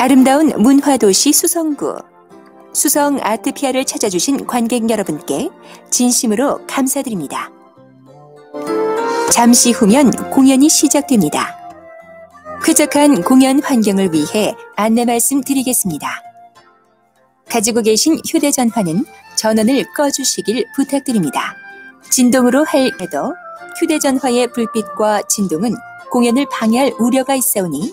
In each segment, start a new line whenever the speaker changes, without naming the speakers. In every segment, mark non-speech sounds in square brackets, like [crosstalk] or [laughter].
아름다운 문화도시 수성구. 수성 아트피아를 찾아주신 관객 여러분께 진심으로 감사드립니다. 잠시 후면 공연이 시작됩니다. 쾌적한 공연 환경을 위해 안내 말씀 드리겠습니다. 가지고 계신 휴대전화는 전원을 꺼주시길 부탁드립니다. 진동으로 할 때도 휴대전화의 불빛과 진동은 공연을 방해할 우려가 있사오니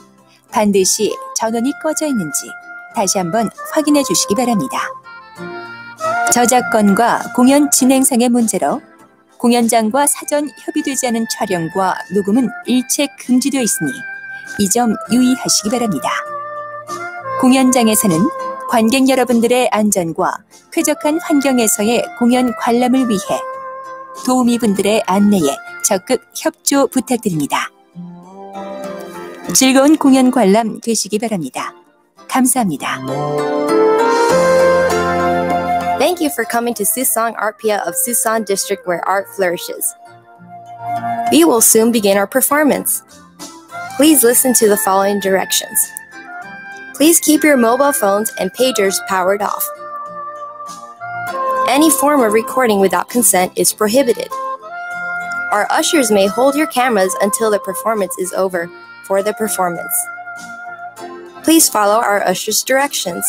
반드시 전원이 꺼져 있는지 다시 한번 확인해 주시기 바랍니다. 저작권과 공연 진행상의 문제로 공연장과 사전 협의되지 않은 촬영과 녹음은 일체 금지되어 있으니 이 점 유의하시기 바랍니다. 공연장에서는 관객 여러분들의 안전과 쾌적한 환경에서의 공연 관람을 위해 도우미 분들의 안내에 적극 협조 부탁드립니다. 즐거운 공연 관람 되시기 바랍니다. 감사합니다.
Thank you for coming to Susang Artpia of Susan District where art flourishes. We will soon begin our performance. Please listen to the following directions. Please keep your mobile phones and pagers powered off. Any form of recording without consent is prohibited. Our ushers may hold your cameras until the performance is over for the performance. Please follow our usher's directions.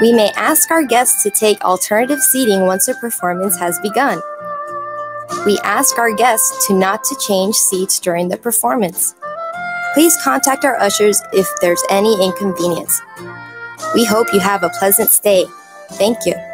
We may ask our guests to take alternative seating once the performance has begun. We ask our guests to not to change seats during the performance. Please contact our ushers if there's any inconvenience. We hope you have a pleasant stay. Thank you.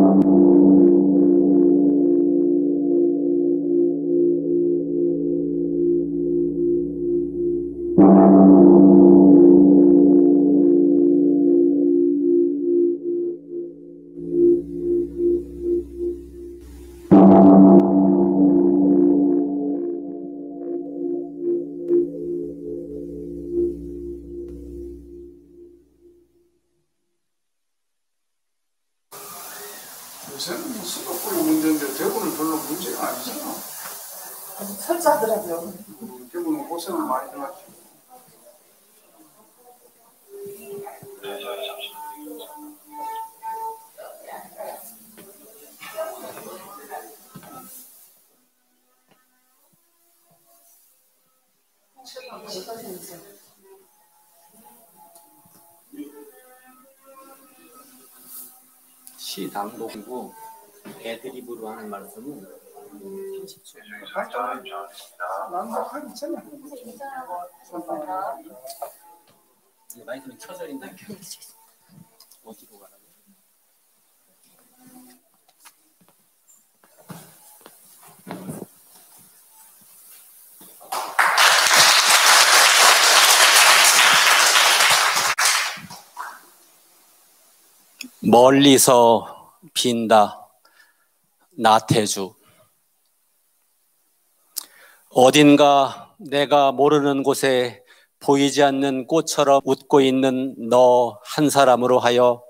요새
시당독이고 애드립으로 하는 말씀은 30초.
발전을 낭독하기 전에
마이크는 켜져 있나? 어디로 가라고? 멀리서 빈다. 나태주. 어딘가 내가 모르는 곳에 보이지 않는 꽃처럼 웃고 있는 너 한 사람으로 하여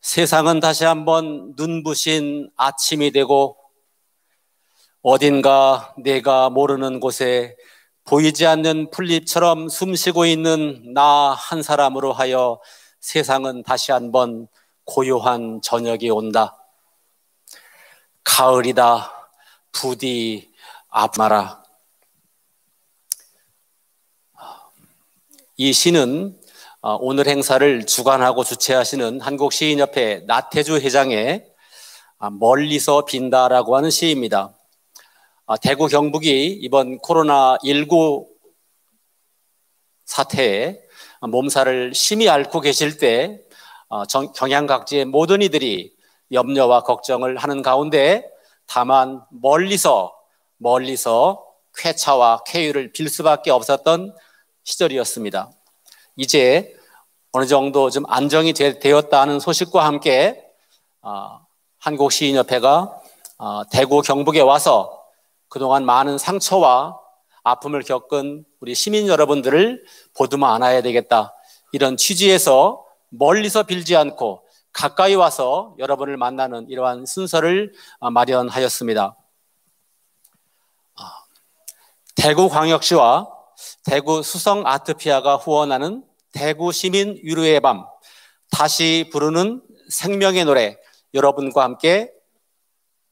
세상은 다시 한번 눈부신 아침이 되고 어딘가 내가 모르는 곳에 보이지 않는 풀잎처럼 숨쉬고 있는 나 한 사람으로 하여 세상은 다시 한번 고요한 저녁이 온다. 가을이다. 부디 아마라. 이 시는 어, 오늘 행사를 주관하고 주최하시는 한국시인협회 나태주 회장의 아, 멀리서 빈다라고 하는 시입니다. 아, 대구 경북이 이번 코로나19 사태에 몸살을 심히 앓고 계실 때 어, 경양각지의 모든 이들이 염려와 걱정을 하는 가운데 다만 멀리서 멀리서 쾌차와 쾌유를 빌 수밖에 없었던 시절이었습니다. 이제 어느 정도 좀 안정이 되 었다는 소식과 함께 어, 한국시인협회가 어, 대구 경북에 와서 그동안 많은 상처와 아픔을 겪은 우리 시민 여러분들을 보듬어 안아야 되겠다. 이런 취지에서 멀리서 빌지 않고 가까이 와서 여러분을 만나는 이러한 순서를 어, 마련하였습니다. 대구광역시와 대구 수성 아트피아가 후원하는 대구 시민 위로의 밤 다시 부르는 생명의 노래 여러분과 함께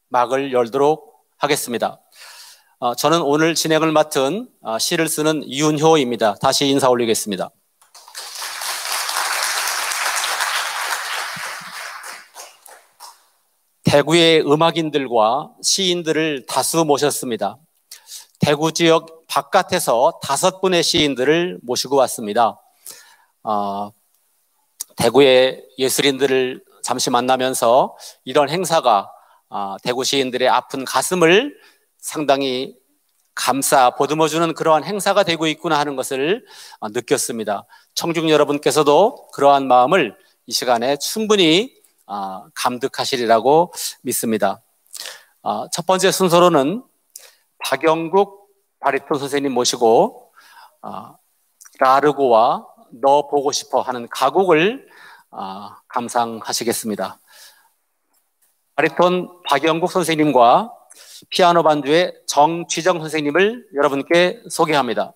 막을 열도록 하겠습니다. 어, 저는 오늘 진행을 맡은 어, 시를 쓰는 이윤효입니다. 다시 인사 올리겠습니다. 대구의 음악인들과 시인들을 다수 모셨습니다. 대구 지역 바깥에서 다섯 분의 시인들을 모시고 왔습니다. 어, 대구의 예술인들을 잠시 만나면서 이런 행사가 어, 대구 시인들의 아픈 가슴을 상당히 감싸 보듬어주는 그러한 행사가 되고 있구나 하는 것을 어, 느꼈습니다. 청중 여러분께서도 그러한 마음을 이 시간에 충분히 어, 감득하시리라고 믿습니다. 어, 첫 번째 순서로는 박영국 바리톤 선생님 모시고 라르고와 너 보고 싶어 하는 가곡을 감상하시겠습니다. 바리톤 박영국 선생님과 피아노 반주의 정취정 선생님을 여러분께 소개합니다.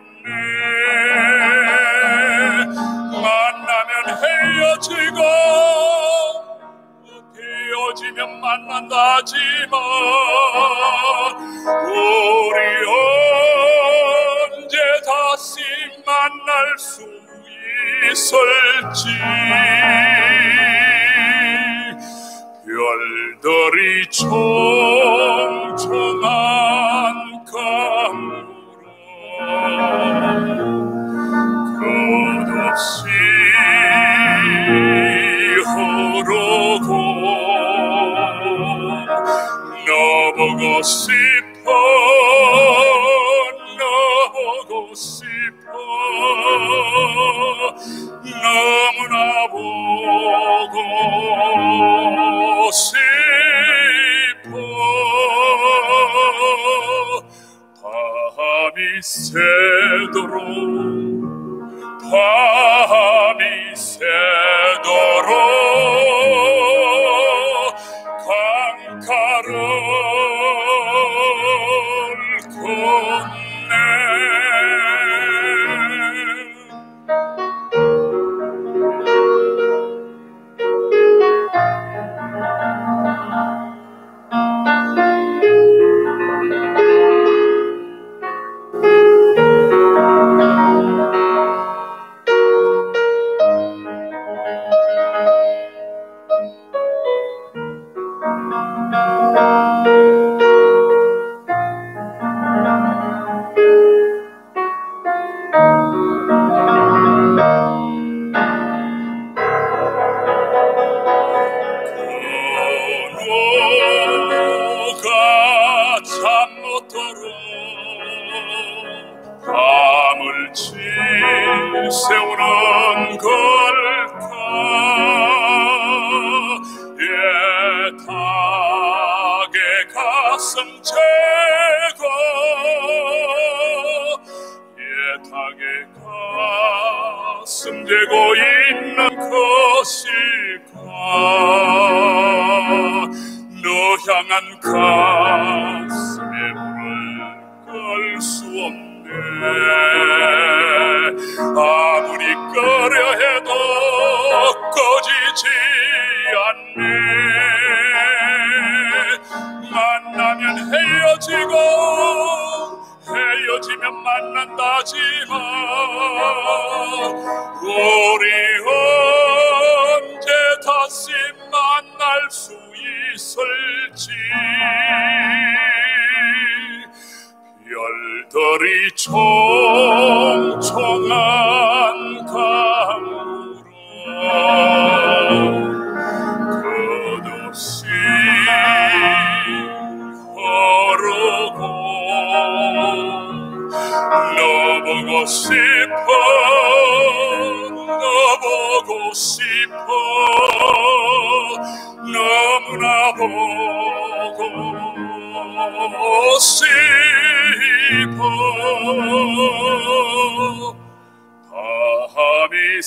만났네. 만나면 헤어지고 헤어지면 만난다지만 우리 언제 다시 만날 수 있을지. Você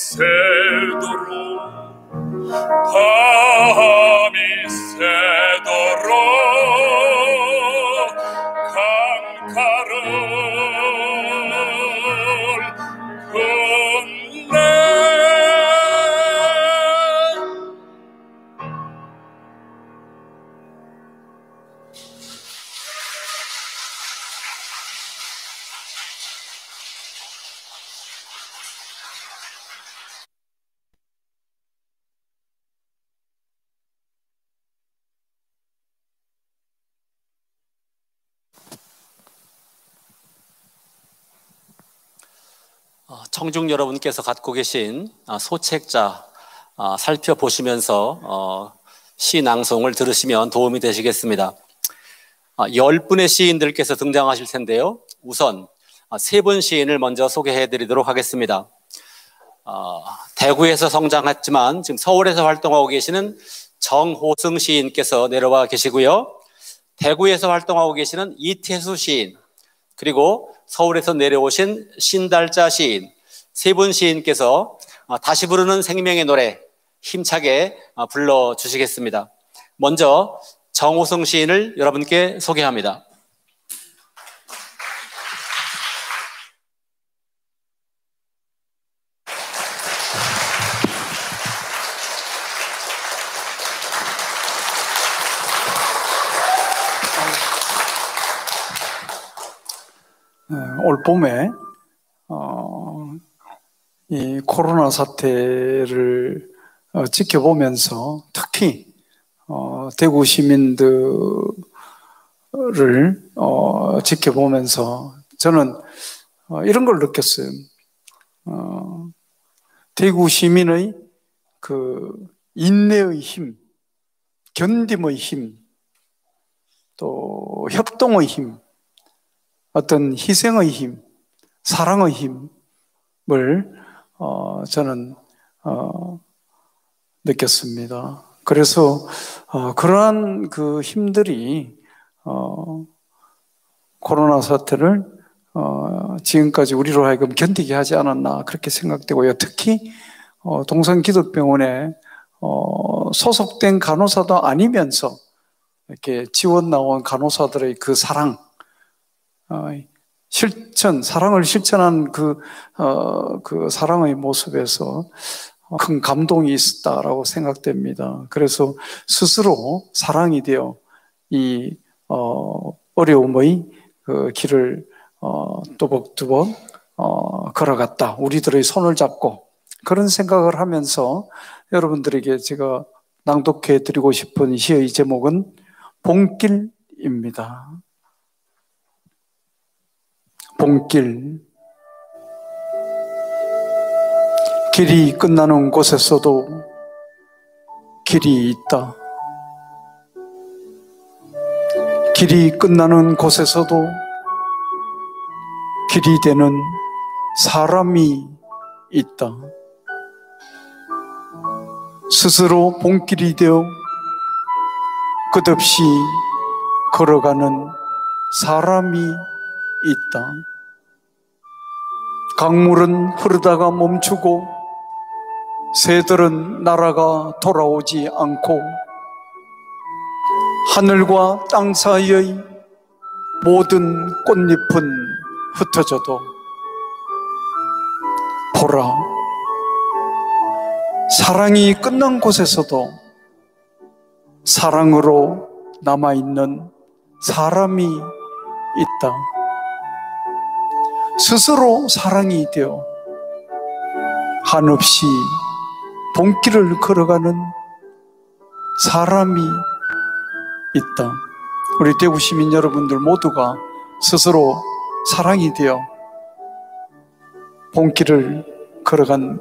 Say.
청중 여러분께서 갖고 계신 아, 소책자 아, 살펴보시면서 어, 시 낭송을 들으시면 도움이 되시겠습니다. 아, 열 분의 시인들께서 등장하실 텐데요. 우선 세 분 시인을 먼저 소개해 드리도록 하겠습니다. 대구에서 성장했지만 지금 서울에서 활동하고 계시는 정호승 시인께서 내려와 계시고요. 대구에서 활동하고 계시는 이태수 시인, 그리고 서울에서 내려오신 신달자 시인, 세분 시인께서 어, 다시 부르는 생명의 노래 힘차게 어, 불러주시겠습니다. 먼저 정호승 시인을 여러분께 소개합니다.
올 봄에 어, 이 코로나 사태를 어, 지켜보면서 특히 어, 대구 시민들을 어, 지켜보면서 저는 어, 이런 걸 느꼈어요. 어, 대구 시민의 그 인내의 힘, 견딤의 힘, 또 협동의 힘, 어떤 희생의 힘, 사랑의 힘을 어, 저는 어, 느꼈습니다. 그래서 어, 그러한 그 힘들이 어, 코로나 사태를 어, 지금까지 우리로 하여금 견디게 하지 않았나 그렇게 생각되고요. 특히 어, 동산기독병원에 어, 소속된 간호사도 아니면서 이렇게 지원 나온 간호사들의 그 사랑, 어, 실천, 사랑을 실천한 그, 어, 그 사랑의 모습에서 큰 감동이 있었다라고 생각됩니다. 그래서 스스로 사랑이 되어 이, 어, 어려움의 그 길을, 어, 또벅뚜벅, 어, 걸어갔다. 우리들의 손을 잡고 그런 생각을 하면서 여러분들에게 제가 낭독해 드리고 싶은 시의 제목은 봉길입니다. 봉길 길이 끝나는 곳에서도 길이 있다. 길이 끝나는 곳에서도 길이 되는 사람이 있다. 스스로 봉길이 되어 끝없이 걸어가는 사람이 있다. 강물은 흐르다가 멈추고 새들은 날아가 돌아오지 않고 하늘과 땅 사이의 모든 꽃잎은 흩어져도 보라 사랑이 끝난 곳에서도 사랑으로 남아있는 사람이 있다. 스스로 사랑이 되어 한없이 본길을 걸어가는 사람이 있다. 우리 대구 시민 여러분들 모두가 스스로 사랑이 되어 본길을 걸어간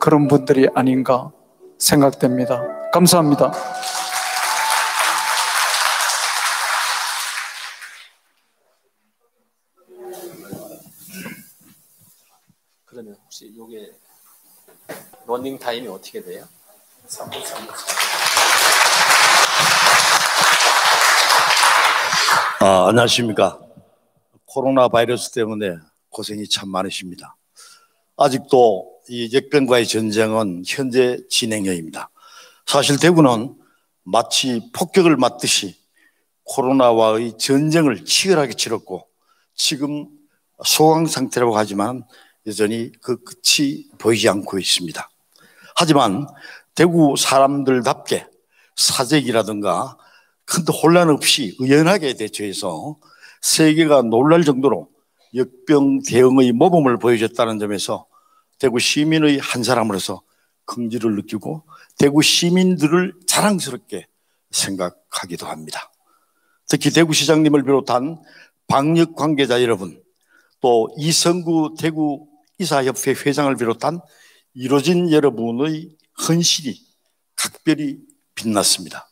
그런 분들이 아닌가 생각됩니다. 감사합니다.
그러면 혹시 이게 러닝 타임이 어떻게 돼요? 3분, 3분.
아, 안녕하십니까. 코로나 바이러스 때문에 고생이 참 많으십니다. 아직도 이 역병과의 전쟁은 현재 진행형입니다. 사실 대구는 마치 폭격을 맞듯이 코로나와의 전쟁을 치열하게 치렀고 지금 소강 상태라고 하지만 여전히 그 끝이 보이지 않고 있습니다. 하지만 대구 사람들답게 사재기라든가 큰 혼란 없이 의연하게 대처해서 세계가 놀랄 정도로 역병 대응의 모범을 보여줬다는 점에서 대구 시민의 한 사람으로서 긍지를 느끼고 대구 시민들을 자랑스럽게 생각하기도 합니다. 특히 대구시장님을 비롯한 방역 관계자 여러분, 또 이성구 대구 이사협회 회장을 비롯한 이루어진 여러분의 헌신이 각별히 빛났습니다.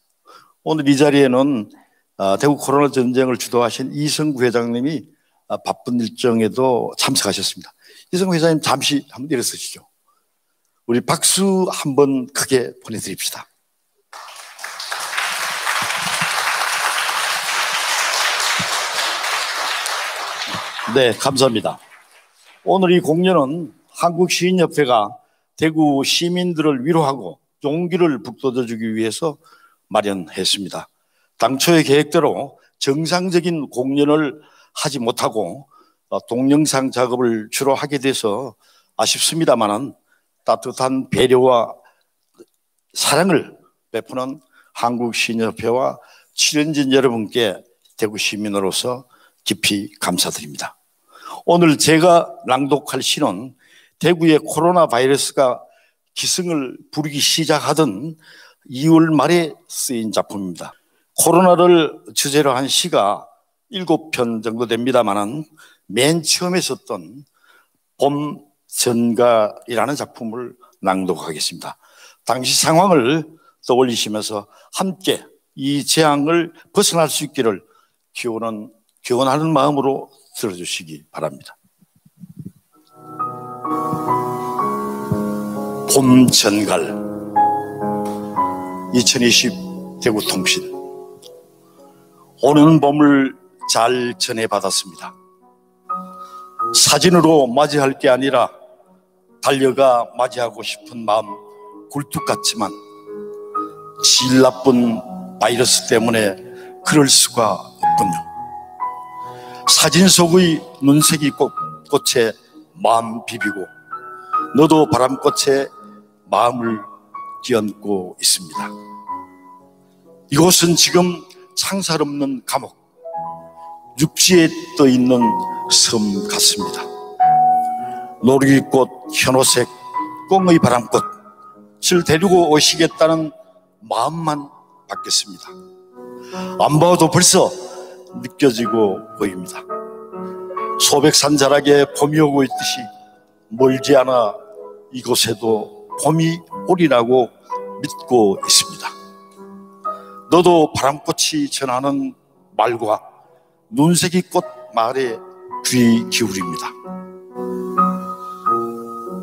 오늘 이 자리에는 아, 대구 코로나 전쟁을 주도하신 이성구 회장님이 아, 바쁜 일정에도 참석하셨습니다. 이성구 회장님 잠시 한번 일어서시죠. 우리 박수 한번 크게 보내드립시다. 네, 감사합니다. 오늘 이 공연은 한국시인협회가 대구 시민들을 위로하고 용기를 북돋아주기 위해서 마련했습니다. 당초의 계획대로 정상적인 공연을 하지 못하고 어, 동영상 작업을 주로 하게 돼서 아쉽습니다만은 따뜻한 배려와 사랑을 베푸는 한국시인협회와 출연진 여러분께 대구 시민으로서 깊이 감사드립니다. 오늘 제가 낭독할 시는 대구의 코로나 바이러스가 기승을 부리기 시작하던 2월 말에 쓰인 작품입니다. 코로나를 주제로 한 시가 7편 정도 됩니다만은 맨 처음에 썼던 봄 전가이라는 작품을 낭독하겠습니다. 당시 상황을 떠올리시면서 함께 이 재앙을 벗어날 수 있기를 기원하는 마음으로 들어주시기 바랍니다. 봄 전갈 2020 대구 통신 오는 봄을 잘 전해받았습니다. 사진으로 맞이할 게 아니라 달려가 맞이하고 싶은 마음 굴뚝 같지만 질 나쁜 바이러스 때문에 그럴 수가 없군요. 사진 속의 눈색이 꽃에 마음 비비고 너도 바람꽃에 마음을 끼얹고 있습니다. 이곳은 지금 창살 없는 감옥, 육지에 떠 있는 섬 같습니다. 노르기꽃, 현오색, 꽁의 바람꽃, 를 데리고 오시겠다는 마음만 받겠습니다. 안 봐도 벌써 느껴지고 보입니다. 소백산 자락에 봄이 오고 있듯이 멀지 않아 이곳에도 봄이 오리라고 믿고 있습니다. 너도 바람꽃이 전하는 말과 눈색이 꽃 말에 귀 기울입니다.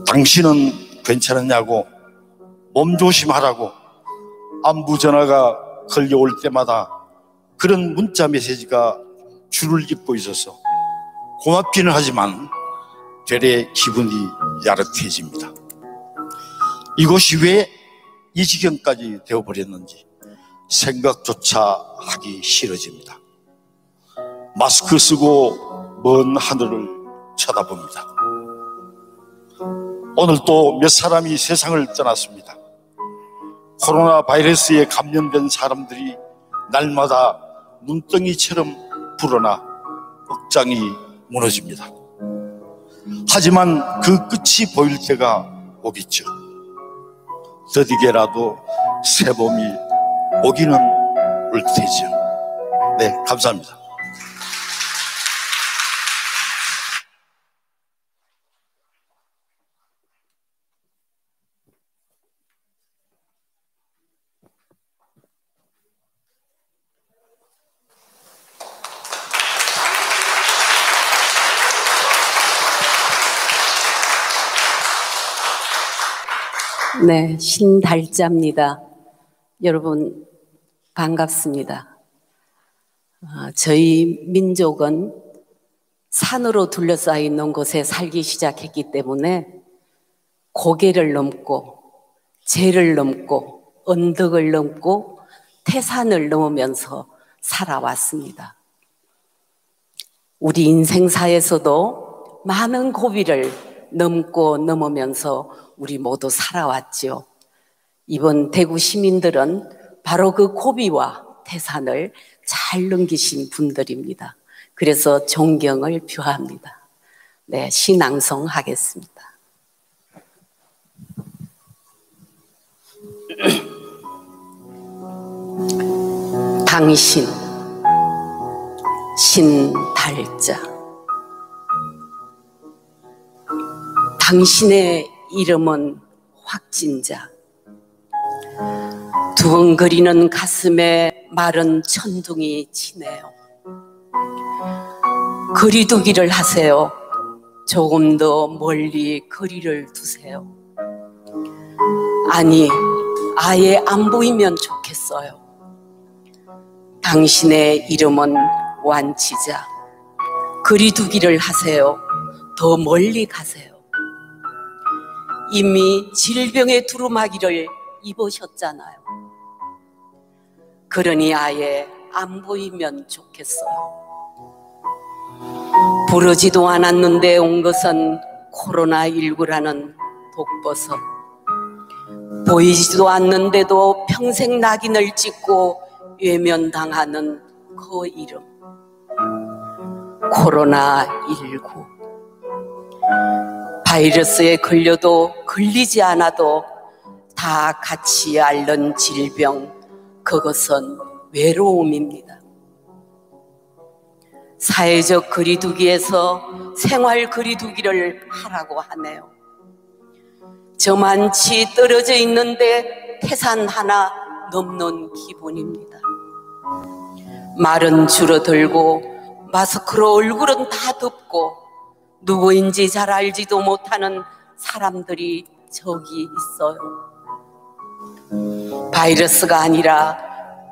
당신은 괜찮았냐고 몸 조심하라고 안부 전화가 걸려올 때마다 그런 문자 메시지가 줄을 잇고 있어서 고맙기는 하지만 되레 기분이 야릇해집니다. 이것이 왜 이 지경까지 되어버렸는지 생각조차 하기 싫어집니다. 마스크 쓰고 먼 하늘을 쳐다봅니다. 오늘 또 몇 사람이 세상을 떠났습니다. 코로나 바이러스에 감염된 사람들이 날마다 눈덩이처럼 불어나 억장이 무너집니다. 하지만 그 끝이 보일 때가 오겠죠. 더디게라도 새봄이 오기는 올 테죠. 네, 감사합니다.
네, 신달자입니다. 여러분, 반갑습니다. 아, 저희 민족은 산으로 둘러싸여 있는 곳에 살기 시작했기 때문에 고개를 넘고 죄를 넘고 언덕을 넘고 태산을 넘으면서 살아왔습니다. 우리 인생사에서도 많은 고비를 넘고 넘으면서 우리 모두 살아왔지요. 이번 대구 시민들은 바로 그 고비와 태산을 잘 넘기신 분들입니다. 그래서 존경을 표합니다. 네, 신앙송 하겠습니다. 당신, 신달자. 당신의 이름은 확진자. 두근거리는 가슴에 마른 천둥이 치네요. 거리두기를 하세요. 조금 더 멀리 거리를 두세요. 아니, 아예 안 보이면 좋겠어요. 당신의 이름은 완치자. 거리두기를 하세요. 더 멀리 가세요. 이미 질병의 두루마기를 입으셨잖아요. 그러니 아예 안 보이면 좋겠어요. 부르지도 않았는데 온 것은 코로나19라는 독버섯. 보이지도 않는데도 평생 낙인을 찍고 외면당하는 그 이름. 코로나19. 바이러스에 걸려도 걸리지 않아도 다 같이 앓는 질병, 그것은 외로움입니다. 사회적 거리두기에서 생활 거리두기를 하라고 하네요. 저만치 떨어져 있는데 태산 하나 넘는 기분입니다. 말은 줄어들고 마스크로 얼굴은 다 덮고 누구인지 잘 알지도 못하는 사람들이 저기 있어요. 바이러스가 아니라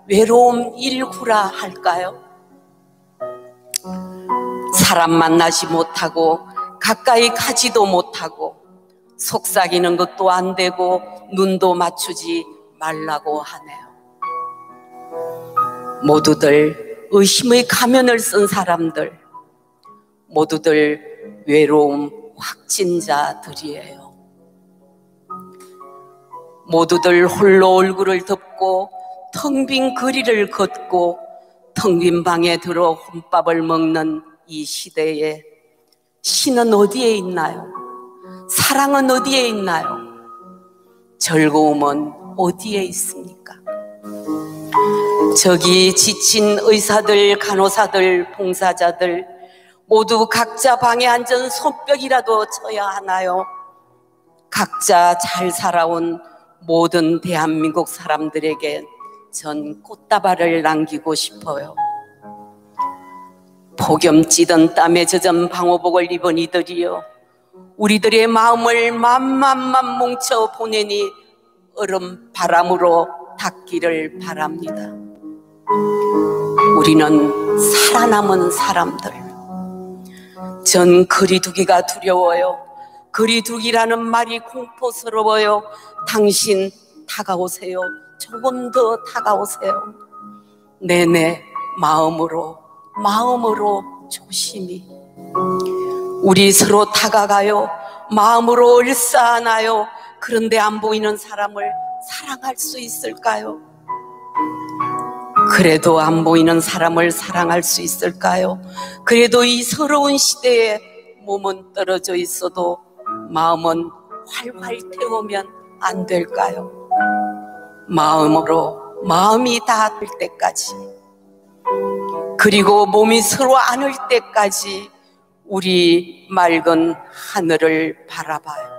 외로움 일구라 할까요? 사람 만나지 못하고 가까이 가지도 못하고 속삭이는 것도 안 되고 눈도 맞추지 말라고 하네요. 모두들 의심의 가면을 쓴 사람들, 모두들 외로움 확진자들이에요. 모두들 홀로 얼굴을 덮고 텅 빈 거리를 걷고 텅 빈 방에 들어 혼밥을 먹는 이 시대에 신은 어디에 있나요? 사랑은 어디에 있나요? 즐거움은 어디에 있습니까? 저기 지친 의사들, 간호사들, 봉사자들 모두 각자 방에 앉은 손뼉이라도 쳐야 하나요? 각자 잘 살아온 모든 대한민국 사람들에게 전 꽃다발을 남기고 싶어요. 폭염 찌든 땀에 젖은 방호복을 입은 이들이여 우리들의 마음을 맘맘만 뭉쳐 보내니 얼음 바람으로 닿기를 바랍니다. 우리는 살아남은 사람들. 전 거리두기가 두려워요. 거리두기라는 말이 공포스러워요. 당신 다가오세요. 조금 더 다가오세요. 내내 마음으로, 마음으로 조심히. 우리 서로 다가가요. 마음으로 얼싸안아요. 그런데 안 보이는 사람을 사랑할 수 있을까요? 그래도 안 보이는 사람을 사랑할 수 있을까요? 그래도 이 서러운 시대에 몸은 떨어져 있어도 마음은 활활 태우면 안 될까요? 마음으로 마음이 닿을 때까지 그리고 몸이 서로 안을 때까지 우리 맑은 하늘을 바라봐요.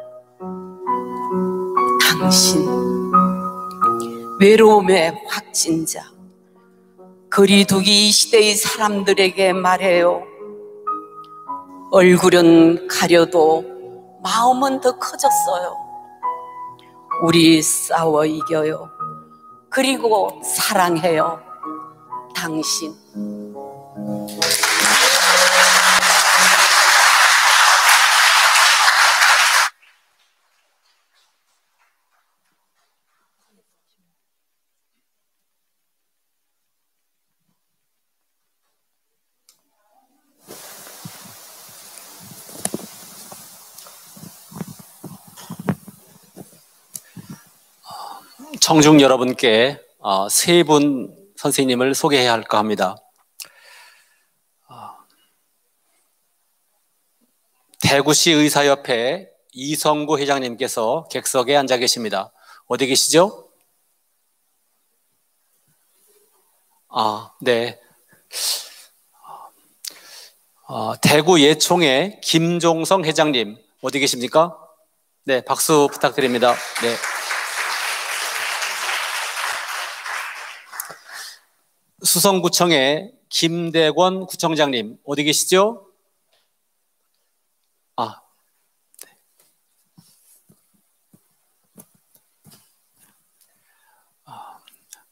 당신 외로움의 확진자 거리두기 시대의 사람들에게 말해요. 얼굴은 가려도 마음은 더 커졌어요. 우리 싸워 이겨요. 그리고 사랑해요. 당신.
청중 여러분께 어, 세분 선생님을 소개해야 할까 합니다. 어, 대구시 의사협회 이성구 회장님께서 객석에 앉아 계십니다. 어디 계시죠? 아, 네. 어, 대구 예총회 김종성 회장님 어디 계십니까? 네, 박수 부탁드립니다. 네. 수성구청의 김대권 구청장님 어디 계시죠? 아,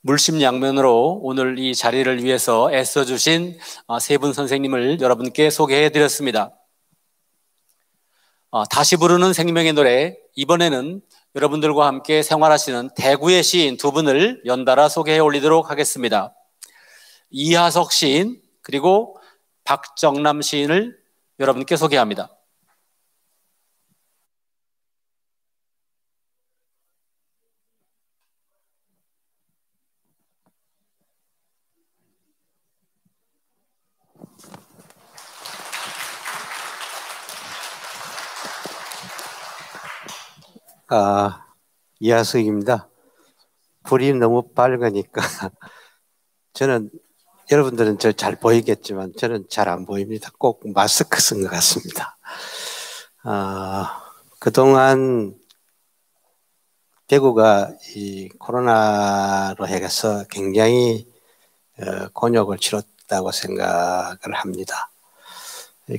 물심양면으로 오늘 이 자리를 위해서 애써주신 아, 세분 선생님을 여러분께 소개해 드렸습니다. 아, 다시 부르는 생명의 노래, 이번에는 여러분들과 함께 생활하시는 대구의 시인 두 분을 연달아 소개해 올리도록 하겠습니다. 이하석 시인, 그리고 박정남 시인을 여러분께 소개합니다.
아, 이하석입니다. 불이 너무 밝으니까 [laughs] 저는 여러분들은 저 잘 보이겠지만 저는 잘 안 보입니다. 꼭 마스크 쓴 것 같습니다. 아, 그동안 대구가 이 코로나로 해서 굉장히 어, 곤욕을 치렀다고 생각을 합니다.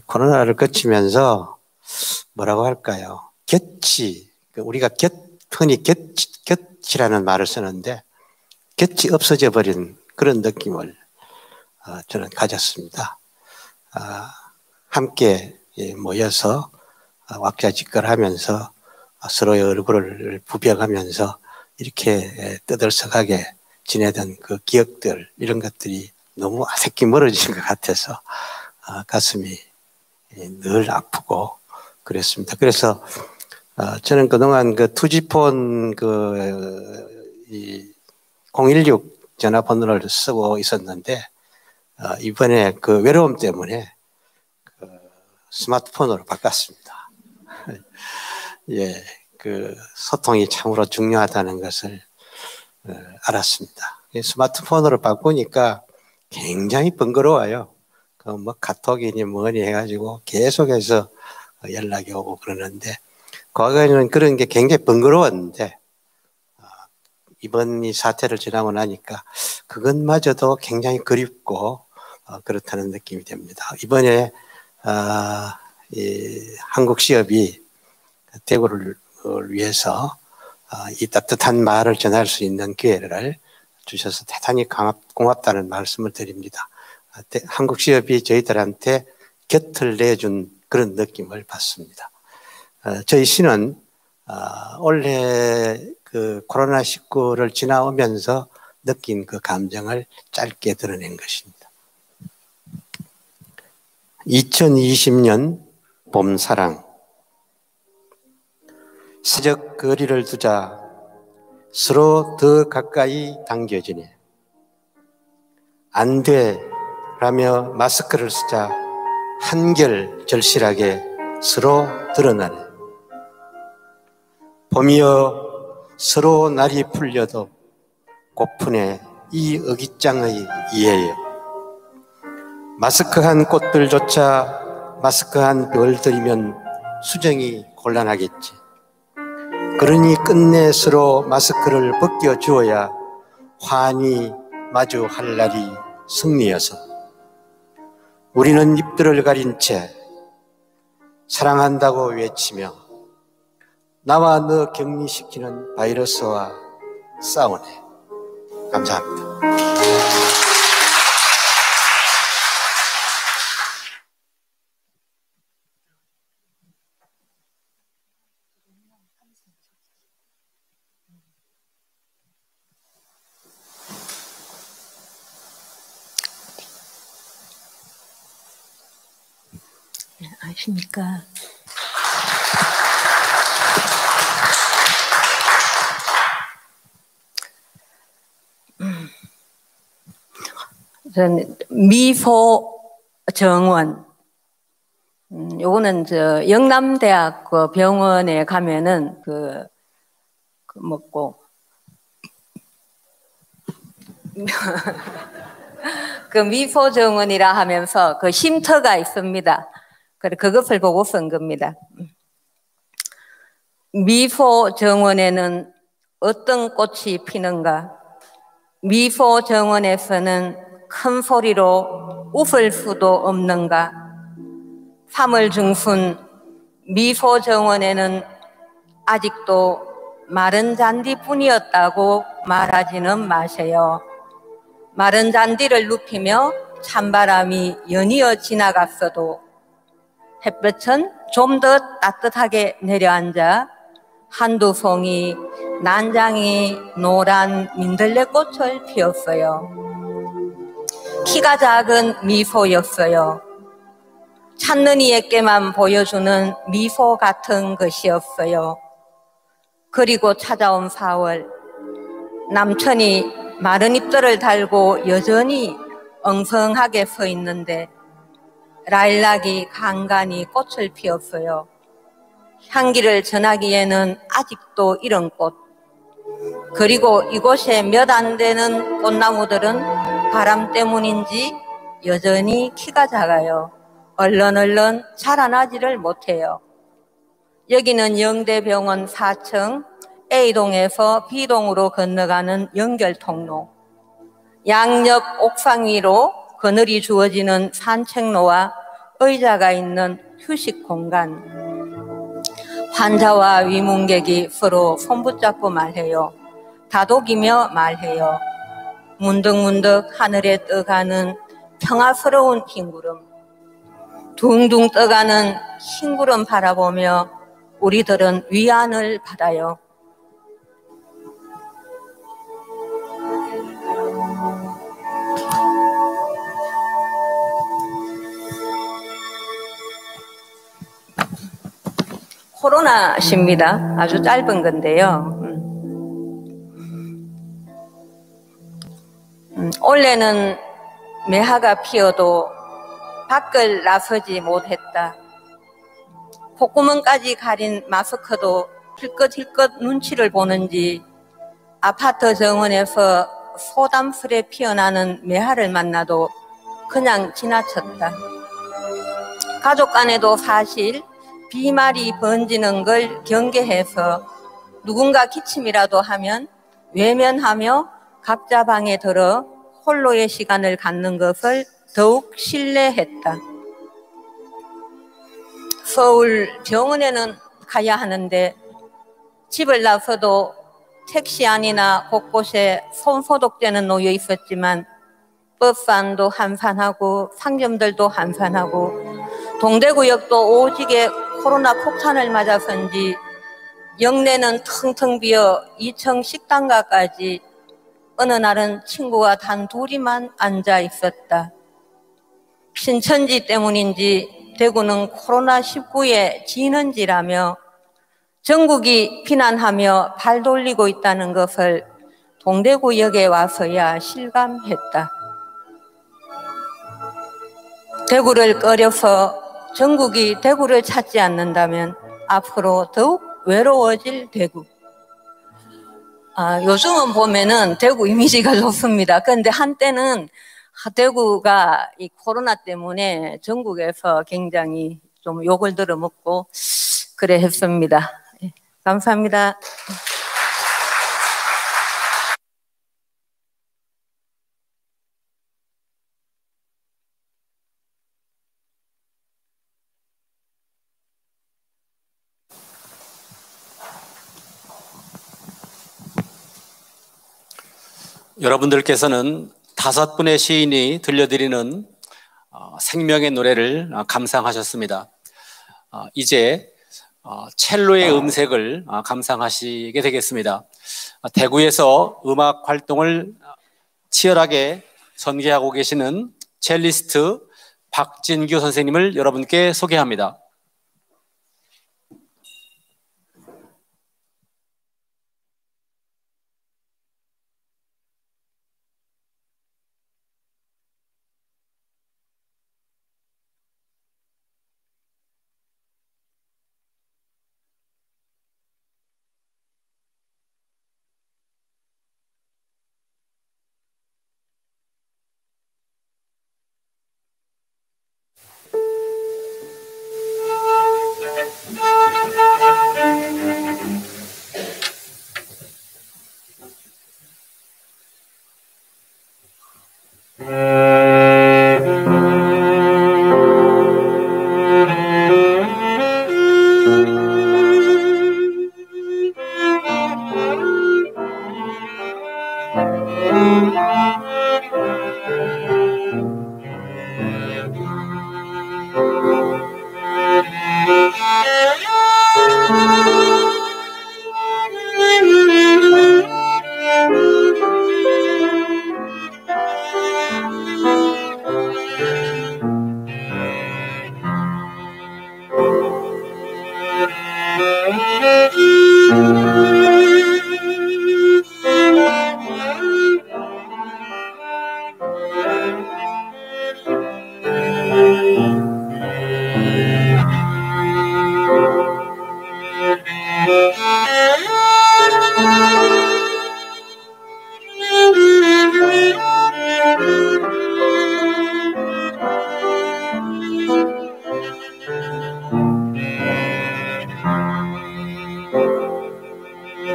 코로나를 거치면서 뭐라고 할까요? 곁이 그 우리가 곁, 흔히 곁, 곁이라는 말을 쓰는데 곁이 없어져 버린 그런 느낌을 어, 저는 가졌습니다. 아, 함께 예, 모여서 어, 왁자지껄하면서 서로의 얼굴을 부벼가면서 이렇게 예, 떠들썩하게 지내던 그 기억들 이런 것들이 너무 새끼 멀어진 것 같아서 어, 가슴이 예, 늘 아프고 그랬습니다. 그래서 어, 저는 그동안 그 투지폰 그016 전화번호를 쓰고 있었는데 어, 이번에 그 외로움 때문에 그 스마트폰으로 바꿨습니다. [laughs] 예, 그 소통이 참으로 중요하다는 것을 어, 알았습니다. 스마트폰으로 바꾸니까 굉장히 번거로워요. 그 뭐 카톡이니 뭐니 해가지고 계속해서 연락이 오고 그러는데 과거에는 그런 게 굉장히 번거로웠는데 어, 이번 이 사태를 지나고 나니까 그것마저도 굉장히 그립고 어, 그렇다는 느낌이 됩니다. 이번에 어, 한국 시업이 대구를 위해서 이 따뜻한 말을 전할 수 있는 기회를 주셔서 대단히 고맙 다는 말씀을 드립니다. 한국 시업이 저희들한테 곁을 내준 그런 느낌을 받습니다. 어, 저희 시는 어, 올해 그 코로나 19를 지나오면서 느낀 그 감정을 짧게 드러낸 것입니다. 2020년 봄 사랑 사적 거리를 두자 서로 더 가까이 당겨지네. 안 돼. 라며 마스크를 쓰자 한결 절실하게 서로 드러나네. 봄이여 서로 날이 풀려도 꽃분의 이 어깃장의 이해여 마스크한 꽃들조차 마스크한 별들이면 수정이 곤란하겠지. 그러니 끝내 서로 마스크를 벗겨 주어야 환히 마주할 날이 승리여서 우리는 입들을 가린 채 사랑한다고 외치며 나와 너 격리시키는 바이러스와 싸우네. 감사합니다.
네, 아십니까? 전 미포 정원. 음, 요거는 저 영남대학 그 병원에 가면은 그, 그 먹고 [laughs] 그 미포 정원이라 하면서 그 쉼터가 있습니다. 그래 그것을 보고 쓴 겁니다. 미포 정원에는 어떤 꽃이 피는가? 미포 정원에서는 큰 소리로 웃을 수도 없는가? 3월 중순 미포 정원에는 아직도 마른 잔디뿐이었다고 말하지는 마세요. 마른 잔디를 눕히며 찬바람이 연이어 지나갔어도 햇볕은 좀 더 따뜻하게 내려앉아 한두 송이 난장이 노란 민들레꽃을 피웠어요. 키가 작은 미소였어요. 찾는 이에게만 보여주는 미소 같은 것이었어요. 그리고 찾아온 4월 남천이 마른 잎들을 달고 여전히 엉성하게 서 있는데 라일락이 간간히 꽃을 피웠어요. 향기를 전하기에는 아직도 이런 꽃. 그리고 이곳에 몇 안 되는 꽃나무들은 바람 때문인지 여전히 키가 작아요. 얼른 얼른 자라나지를 못해요. 여기는 영대병원 4층 A동에서 B동으로 건너가는 연결 통로. 양옆 옥상 위로 그늘이 주어지는 산책로와 의자가 있는 휴식 공간. 환자와 위문객이 서로 손붙잡고 말해요. 다독이며 말해요. 문득문득 하늘에 떠가는 평화스러운 흰구름. 둥둥 떠가는 흰구름 바라보며 우리들은 위안을 받아요. 코로나 십니다. 아주 짧은 건데요. 음, 올해는 매화가 피어도 밖을 나서지 못했다. 콧구멍까지 가린 마스크도 힐끗 힐끗 눈치를 보는지 아파트 정원에서 소담스레 피어나는 매화를 만나도 그냥 지나쳤다. 가족 간에도 사실 비말이 번지는 걸 경계해서 누군가 기침이라도 하면 외면하며 각자 방에 들어 홀로의 시간을 갖는 것을 더욱 신뢰했다. 서울 병원에는 가야 하는데 집을 나서도 택시 안이나 곳곳에 손소독제는 놓여 있었지만 버스 안도 한산하고 상점들도 한산하고 동대구역도 오직에 코로나 폭탄을 맞아서인지 영내는 텅텅 비어 2층 식당가까지 어느 날은 친구와 단 둘이만 앉아 있었다. 신천지 때문인지 대구는 코로나19에 지는지라며 전국이 비난하며 발 돌리고 있다는 것을 동대구역에 와서야 실감했다. 대구를 꺼려서 전국이 대구를 찾지 않는다면 앞으로 더욱 외로워질 대구. 아, 요즘은 보면은 대구 이미지가 [laughs] 좋습니다. 그런데 한때는 대구가 이 코로나 때문에 전국에서 굉장히 좀 욕을 들어먹고 그래 했습니다. 예, 감사합니다.
여러분들께서는 다섯 분의 시인이 들려드리는 어, 생명의 노래를 어, 감상하셨습니다. 어, 이제 첼로의 음색을 감상하시게 되겠습니다. 대구에서 음악 활동을 치열하게 전개하고 계시는 첼리스트 박진규 선생님을 여러분께 소개합니다.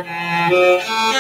Música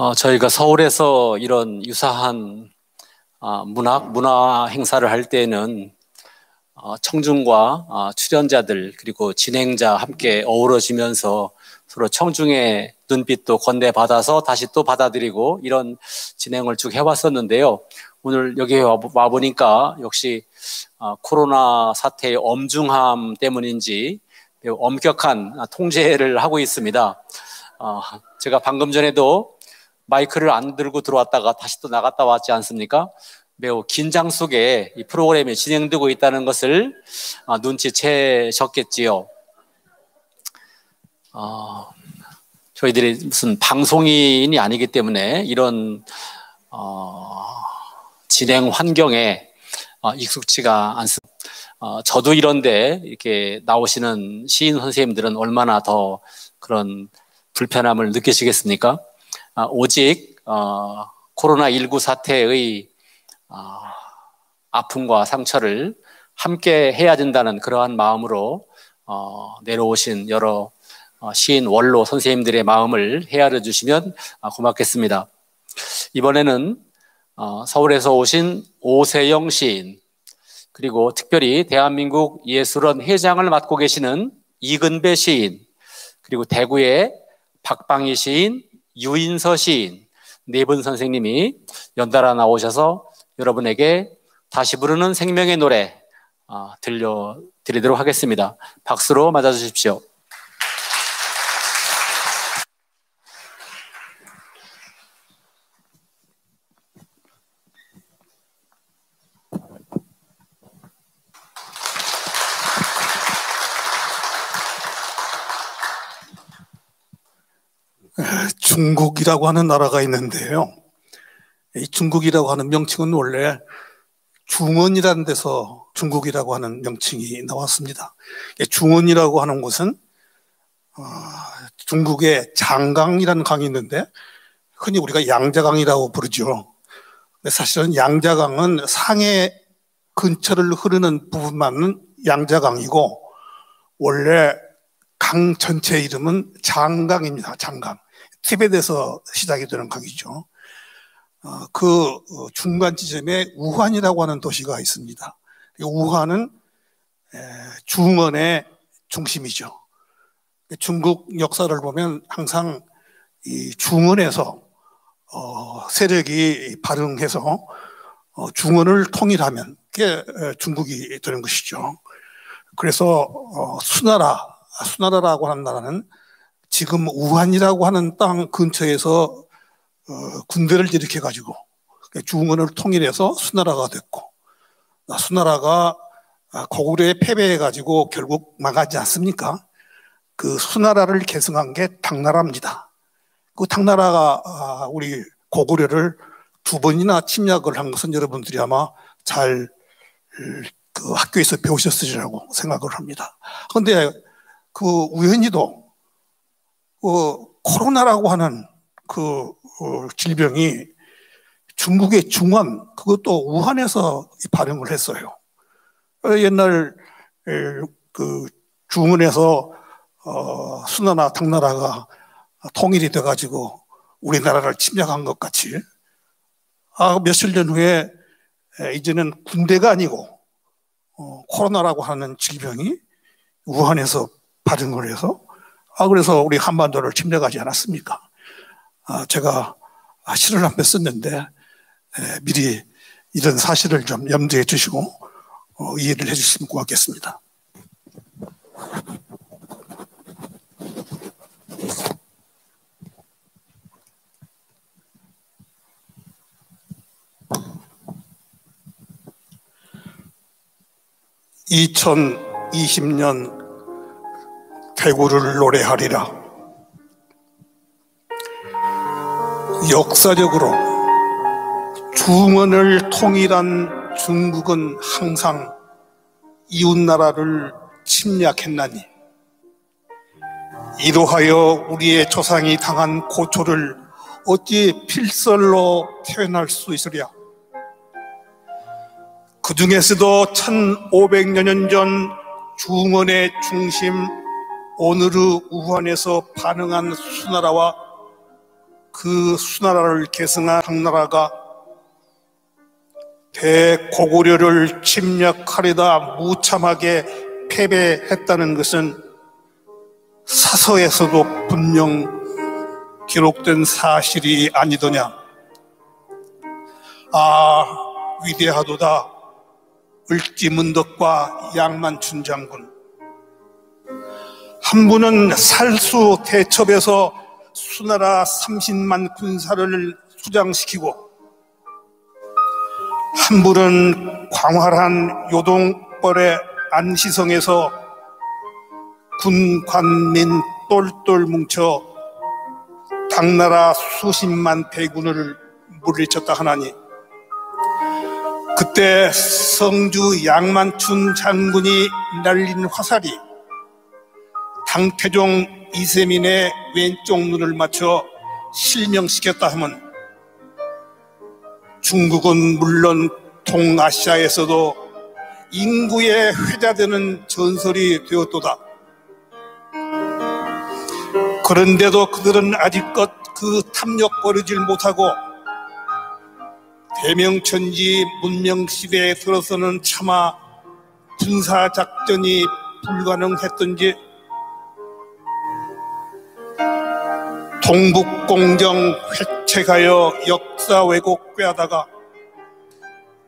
어, 저희가 서울에서 이런 유사한 아, 문학 문화 행사를 할 때는 어, 청중과 아, 출연자들 그리고 진행자 함께 어우러지면서 서로 청중의 눈빛도 건네 받아서 다시 또 받아들이고 이런 진행을 쭉 해왔었는데요. 오늘 여기 와 보니까 역시 아, 코로나 사태의 엄중함 때문인지 엄격한 통제를 하고 있습니다. 어, 제가 방금 전에도 마이크를 안 들고 들어왔다가 다시 또 나갔다 왔지 않습니까? 매우 긴장 속에 이 프로그램이 진행되고 있다는 것을 어, 눈치채셨겠지요. 어, 저희들이 무슨 방송인이 아니기 때문에 이런 어, 진행 환경에 어, 익숙치가 않습니다. 어, 저도 이런데 이렇게 나오시는 시인 선생님들은 얼마나 더 그런 불편함을 느끼시겠습니까? 아, 오직 어, 코로나19 사태의 어, 아픔과 상처를 함께 해야 된다는 그러한 마음으로 어, 내려오신 여러 어, 시인 원로 선생님들의 마음을 헤아려 주시면 아, 고맙겠습니다. 이번에는 어, 서울에서 오신 오세영 시인 그리고 특별히 대한민국 예술원 회장을 맡고 계시는 이근배 시인 그리고 대구의 박방희 시인 유인서 시인 네분 선생님이 연달아 나오셔서 여러분에게 다시 부르는 생명의 노래 어, 들려드리도록 하겠습니다. 박수로 맞아주십시오.
중국이라고 하는 나라가 있는데요. 이 중국이라고 하는 명칭은 원래 중원이라는 데서 중국이라고 하는 명칭이 나왔습니다. 중원이라고 하는 곳은 어, 중국의 장강이라는 강이 있는데 흔히 우리가 양자강이라고 부르죠. 사실은 양자강은 상해 근처를 흐르는 부분만은 양자강이고 원래 강 전체 이름은 장강입니다. 장강. 티벳에서 시작이 되는 강이죠. 어, 그 어, 중간 지점에 우한이라고 하는 도시가 있습니다. 우한은 중원의 중심이죠. 중국 역사를 보면 항상 이 중원에서 어, 세력이 발흥해서 중원을 통일하면 그게 중국이 되는 것이죠. 그래서 수나라, 수나라라고 하는 나라는 지금 우한이라고 하는 땅 근처에서 어, 군대를 일으켜 가지고 중원을 통일해서 수나라가 됐고 아, 수나라가 아, 고구려에 패배해 가지고 결국 망하지 않습니까? 그 수나라를 계승한 게 당나라입니다. 그 당나라가 아, 우리 고구려를 두 번이나 침략을 한 것은 여러분들이 아마 잘 그 학교에서 배우셨으리라고 생각을 합니다. 그런데 그 우연히도 그 코로나라고 하는 그 어, 질병이 중국의 중원 그것도 우한에서 발행을 했어요. 어, 옛날 그 중원에서 어, 수나라 당나라가 통일이 돼가지고 우리나라를 침략한 것 같이 아, 며칠 년 후에 이제는 군대가 아니고 코로나라고 하는 질병이 우한에서 발행을 해서 아, 그래서 우리 한반도를 침략하지 않았습니까? 아, 제가 시를 한 편 썼는데, 에, 미리 이런 사실을 좀 염두에 주시고, 어, 이해를 해주시면 고맙겠습니다. (2020년) 대구를 노래하리라. 역사적으로 중원을 통일한 중국은 항상 이웃나라를 침략했나니 이로하여 우리의 조상이 당한 고초를 어찌 필설로 표현할 수 있으랴? 그 중에서도 1500여 년 전 중원의 중심 오늘의 우한에서 반응한 수나라와 그 수나라를 계승한 당나라가 대고구려를 침략하려다 무참하게 패배했다는 것은 사서에서도 분명 기록된 사실이 아니더냐. 아, 위대하도다. 을지문덕과 양만춘 장군. 한 분은 살수 대첩에서 수나라 30만 군사를 수장시키고 한 분은 광활한 요동벌의 안시성에서 군 관민 똘똘 뭉쳐 당나라 수십만 대군을 물리쳤다 하나니 그때 성주 양만춘 장군이 날린 화살이 당태종 이세민의 왼쪽 눈을 맞춰 실명시켰다 하면 중국은 물론 동아시아에서도 인구에 회자되는 전설이 되었도다. 그런데도 그들은 아직껏 그 탐욕 버리질 못하고 대명천지 문명시대에 들어서는 차마 군사작전이 불가능했던지 동북공정 획책하여 역사 왜곡하다가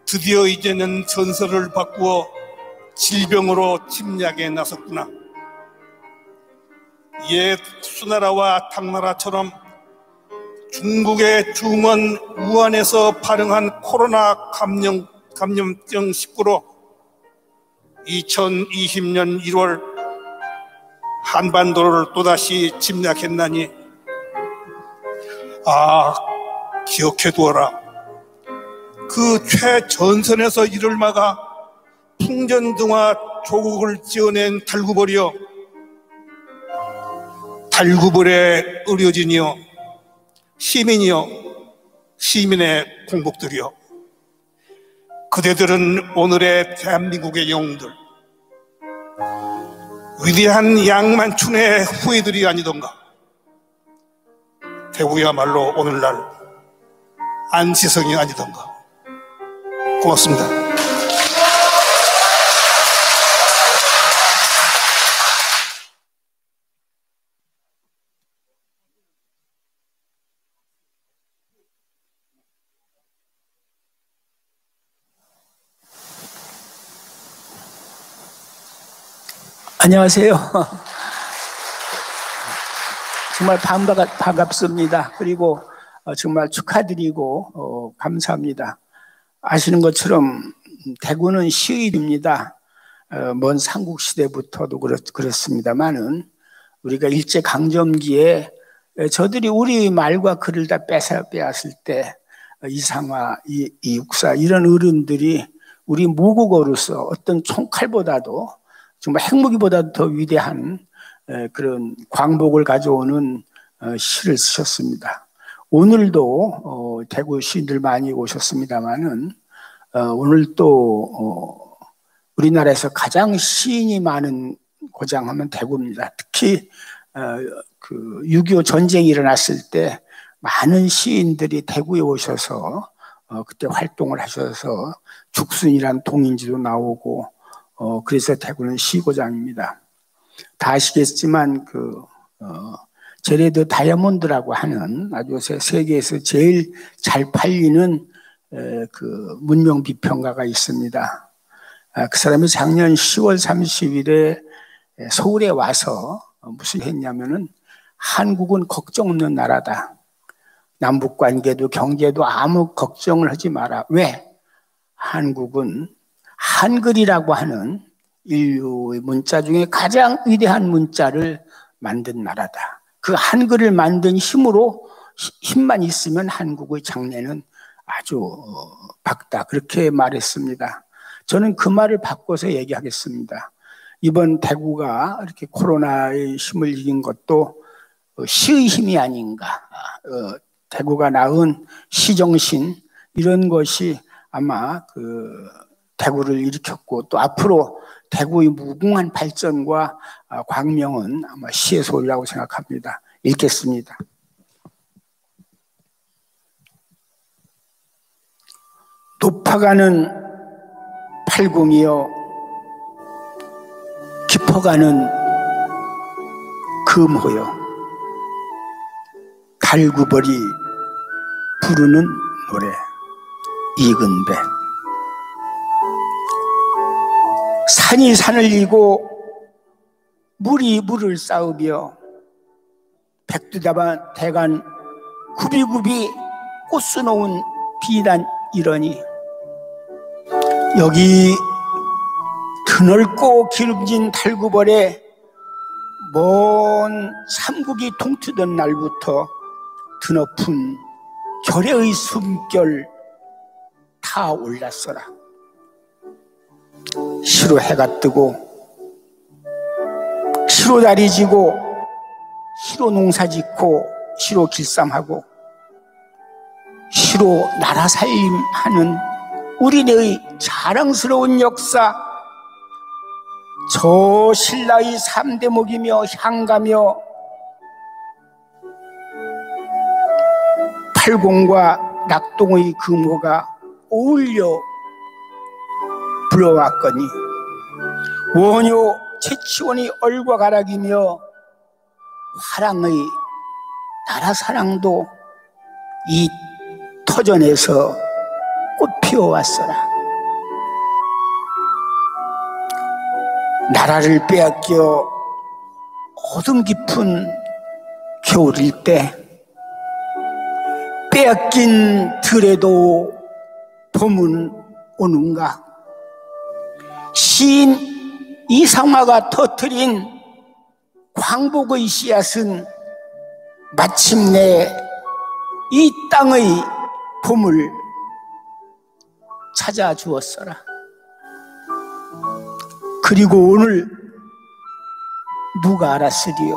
드디어 이제는 전설을 바꾸어 질병으로 침략에 나섰구나. 옛 수나라와 당나라처럼 중국의 중원 우한에서 발응한 코로나 감염, 감염병 19로 2020년 1월 한반도를 또다시 침략했나니 아 기억해 두어라. 그 최전선에서 이를 막아 풍전등화 조국을 지어낸 달구벌이여 달구벌의 의료진이여 시민이여 시민의 공복들이여. 그대들은 오늘의 대한민국의 영웅들 위대한 양만춘의 후예들이 아니던가 대구야말로 오늘날 안시성이 아니던가 고맙습니다.
안녕하세요. 정말 반가, 반갑습니다. 그리고 어, 정말 축하드리고 어, 감사합니다. 아시는 것처럼 대구는 시의입니다. 어, 먼 삼국 시대부터도 그렇, 그렇습니다만은 우리가 일제 강점기에 저들이 우리 말과 글을 다 뺏어 빼앗을 때 이상화, 이, 이육사 이런 어른들이 우리 모국어로서 어떤 총칼보다도 정말 핵무기보다도 더 위대한 그런 광복을 가져오는 어, 시를 쓰셨습니다. 오늘도 어, 대구 시인들 많이 오셨습니다만은 어, 오늘 또 우리나라에서 가장 시인이 많은 고장하면 대구입니다. 특히 그 6.25 전쟁이 일어났을 때 많은 시인들이 대구에 오셔서 그때 활동을 하셔서 죽순이란 동인지도 나오고 어, 그래서 대구는 시고장입니다. 다 아시겠지만 그 어, 제레드 다이아몬드라고 하는 아주 세계에서 제일 잘 팔리는 에, 그 문명 비평가가 있습니다. 아, 그 사람이 작년 10월 30일에 서울에 와서 무슨 했냐면은 한국은 걱정 없는 나라다. 남북 관계도 경제도 아무 걱정을 하지 마라. 왜? 한국은 한글이라고 하는 인류의 문자 중에 가장 위대한 문자를 만든 나라다. 그 한글을 만든 힘으로 힘만 있으면 한국의 장래는 아주 어, 밝다. 그렇게 말했습니다. 저는 그 말을 바꿔서 얘기하겠습니다. 이번 대구가 이렇게 코로나의 힘을 이긴 것도 어, 시의 힘이 아닌가. 어, 대구가 낳은 시정신 이런 것이 아마 그 대구를 일으켰고 또 앞으로 대구의 무궁한 발전과 아, 광명은 아마 시의 소리라고 생각합니다. 읽겠습니다. 높아가는 팔공이여 깊어가는 금호여 달구벌이 부르는 노래 이근배 산이 산을 이고 물이 물을 쌓으며 백두다반 대간 굽이굽이 꽃수놓은 비단 이러니 여기 드넓고 기름진 달구벌에 먼 삼국이 동트던 날부터 드높은 결의의 숨결 다 올랐어라. 시로 해가 뜨고 시로 다리 지고 시로 농사 짓고 시로 길쌈하고 시로 나라 살림하는 우리네의 자랑스러운 역사. 저 신라의 삼대목이며 향가며 팔공과 낙동의 금호가 어울려 불러왔거니 원효 최치원이 얼과 가락이며 화랑의 나라 사랑도 이 터전에서 꽃 피워왔어라. 나라를 빼앗겨 어둠 깊은 겨울일 때 빼앗긴 들에도 봄은 오는가? 시인 이상화가 터뜨린 광복의 씨앗은 마침내 이 땅의 봄을 찾아 주었어라. 그리고 오늘 누가 알았으리요?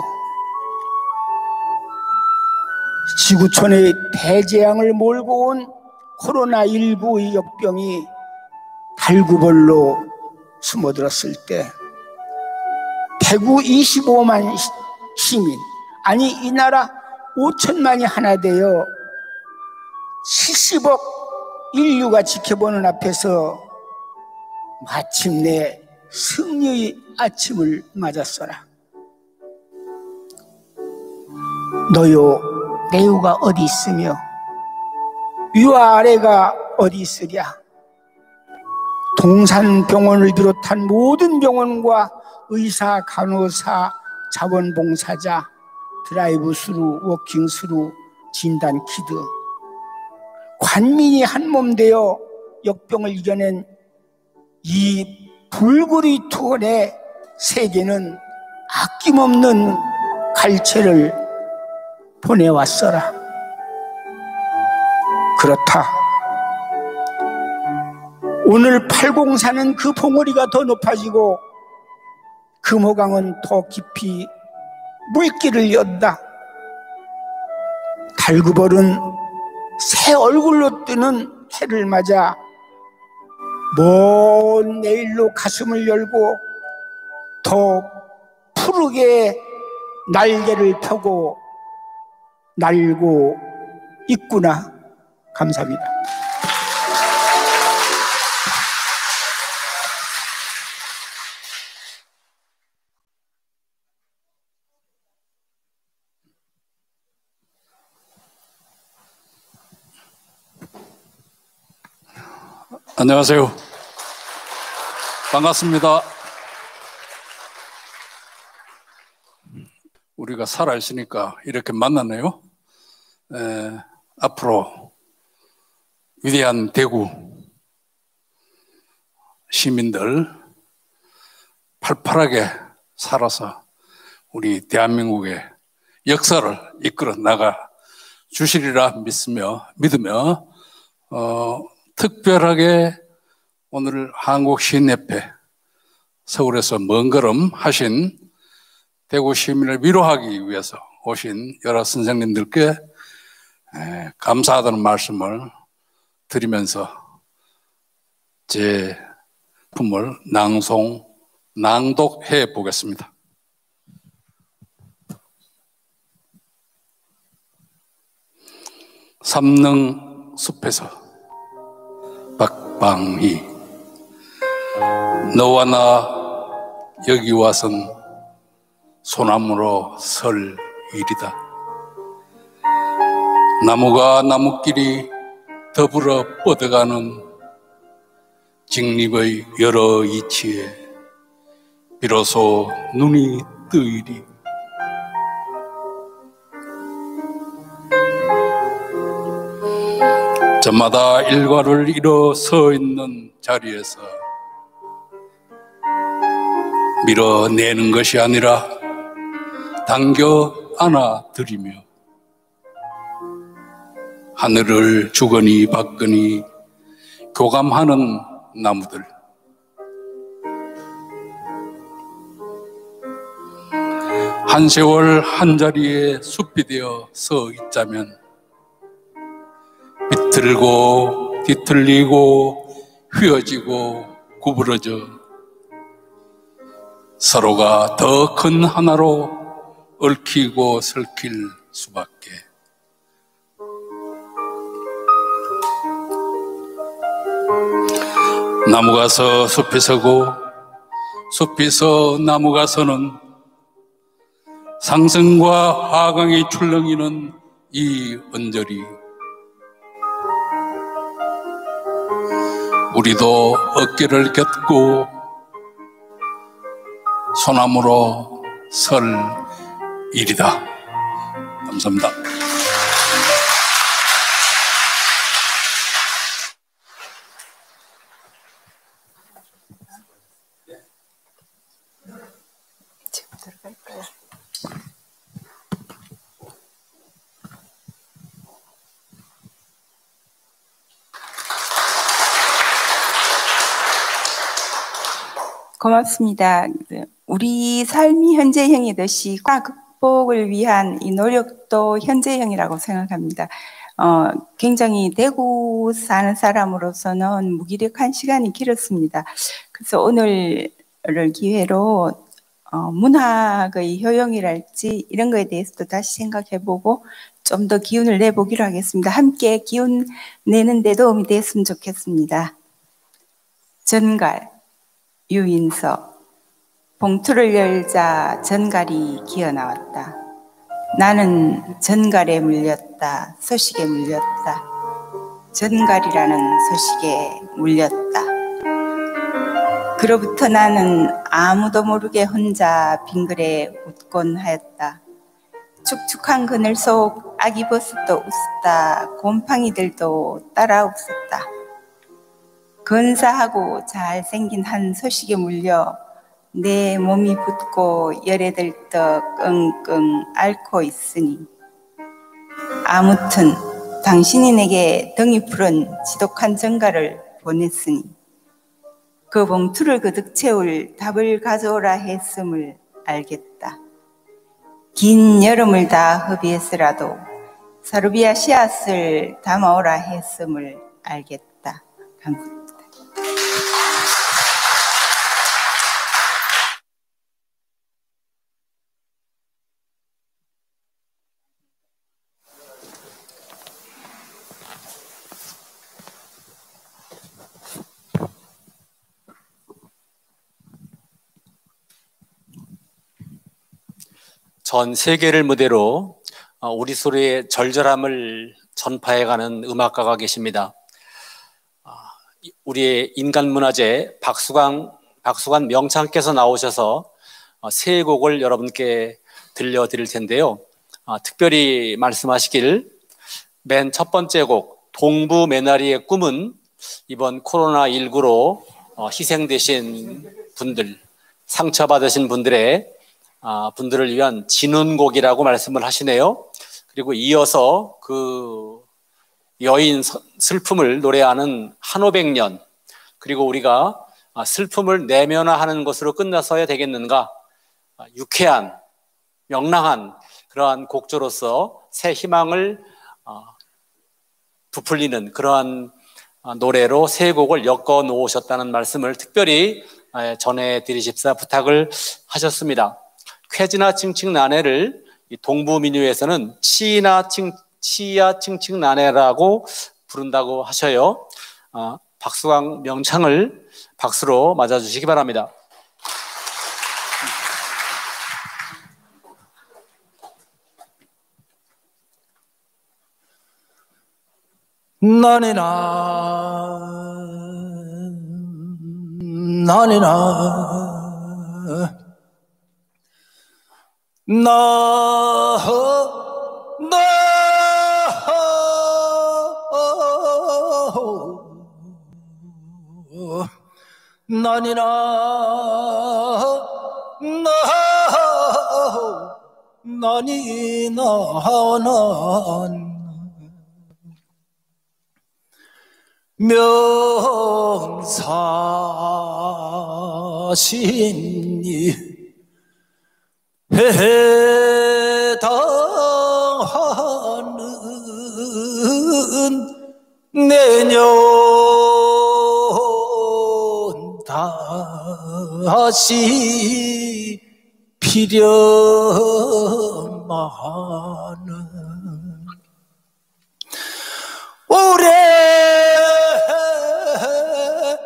지구촌의 대재앙을 몰고 온 코로나19의 역병이 달구벌로 숨어들었을 때 대구 25만 시민 아니 이 나라 5천만이 하나 되어 70억 인류가 지켜보는 앞에서 마침내 승리의 아침을 맞았어라. 너요 내유가 어디 있으며 위와 아래가 어디 있으랴? 동산병원을 비롯한 모든 병원과 의사, 간호사, 자원봉사자, 드라이브 스루, 워킹 스루, 진단 키트 관민이 한 몸 되어 역병을 이겨낸 이 불굴의 투혼에 세계는 아낌없는 갈채를 보내왔어라. 그렇다. 오늘 팔공사는 그 봉우리가 더 높아지고 금호강은 더 깊이 물길을 연다. 달구벌은 새 얼굴로 뜨는 해를 맞아 먼 내일로 가슴을 열고 더 푸르게 날개를 펴고 날고 있구나. 감사합니다.
안녕하세요. 반갑습니다. 우리가 살아 있으니까 이렇게 만났네요. 에, 앞으로 위대한 대구 시민들 팔팔하게 살아서 우리 대한민국의 역사를 이끌어 나가 주시리라 믿으며 믿으며 어, 특별하게 오늘 한국 시인협회 서울에서 먼 걸음 하신 대구 시민을 위로하기 위해서 오신 여러 선생님들께 감사하다는 말씀을 드리면서 제
품을 낭송, 낭독해 보겠습니다. 삼능 숲에서 박 방희 너와 나 여기 와선 소나무로 설 일이다. 나무가 나무끼리 더불어 뻗어가는 직립의 여러 이치에 비로소 눈이 뜨이리. 저마다 일과를 이뤄 서 있는 자리에서 밀어내는 것이 아니라 당겨 안아드리며 하늘을 주거니 받거니 교감하는 나무들. 한 세월 한 자리에 숲이 되어 서 있자면 비틀고 뒤틀리고 휘어지고 구부러져 서로가 더 큰 하나로 얽히고 설킬 수밖에. 나무가 서 숲이 서고 숲이 서 나무가 서는 상승과 하강이 출렁이는 이 언저리 우리도 어깨를 곁고 소나무로 설 일이다. 감사합니다.
고맙습니다. 우리 삶이 현재형이듯이 과 극복을 위한 이 노력도 현재형이라고 생각합니다. 어, 굉장히 대구 사는 사람으로서는 무기력한 시간이 길었습니다. 그래서 오늘을 기회로 어, 문학의 효용이랄지 이런 거에 대해서도 다시 생각해보고 좀 더 기운을 내보기로 하겠습니다. 함께 기운 내는 데 도움이 됐으면 좋겠습니다. 전갈 유인서 봉투를 열자 전갈이 기어 나왔다. 나는 전갈에 물렸다. 소식에 물렸다. 전갈이라는 소식에 물렸다. 그로부터 나는 아무도 모르게 혼자 빙글에 웃곤 하였다. 축축한 그늘 속 아기 버섯도 웃었다. 곰팡이들도 따라 웃었다. 근사하고 잘생긴 한 소식에 물려 내 몸이 붓고 열에 들떡 끙끙 앓고 있으니 아무튼 당신이 내게 등이 푸른 지독한 전가를 보냈으니 그 봉투를 그득 채울 답을 가져오라 했음을 알겠다. 긴 여름을 다 허비했으라도 사르비아 씨앗을 담아오라 했음을 알겠다. 감사합니다.
전 세계를 무대로 어, 우리 소리의 절절함을 전파해가는 음악가가 계십니다. 아, 우리의 인간문화재 박수광, 박수관 명창께서 나오셔서 어, 세 곡을 여러분께 들려드릴 텐데요. 아, 특별히 말씀하시길 맨 첫 번째 곡 동부 메나리의 꿈은 이번 코로나19로 어, 희생되신 분들, 상처받으신 분들의 아, 분들을 위한 진운곡이라고 말씀을 하시네요. 그리고 이어서 그 여인 슬픔을 노래하는 한오백년 그리고 우리가 아, 슬픔을 내면화하는 것으로 끝나서야 되겠는가? 아, 유쾌한 명랑한 그러한 곡조로서 새 희망을 부풀리는 그러한 어, 노래로 세 곡을 엮어 놓으셨다는 말씀을 특별히 에, 전해드리십사 부탁을 하셨습니다. 쾌지나 칭칭나네를 이 동부 민요에서는 치나 칭 치야 칭칭나네라고 부른다고 하셔요. 아, 박수광 명창을 박수로 맞아주시기 바랍니다.
나네나 나네나 나 나 나니나? 나 나니나 난 명사신이 해당하는 내년 다시 필요만은 올해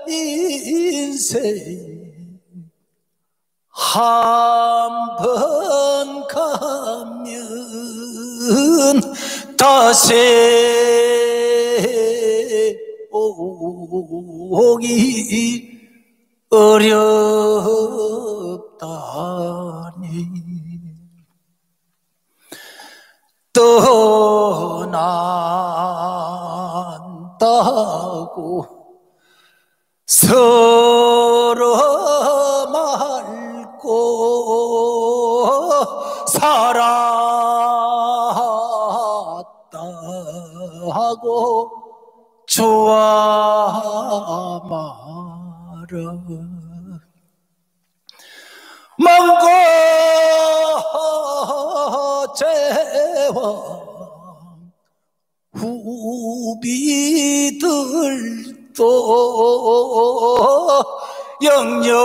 인생 한 번 가면 다시 오기 어렵다니. 떠난다고 서로 말고 살았다고 좋아 말아 먼고 재와 후비들도 영영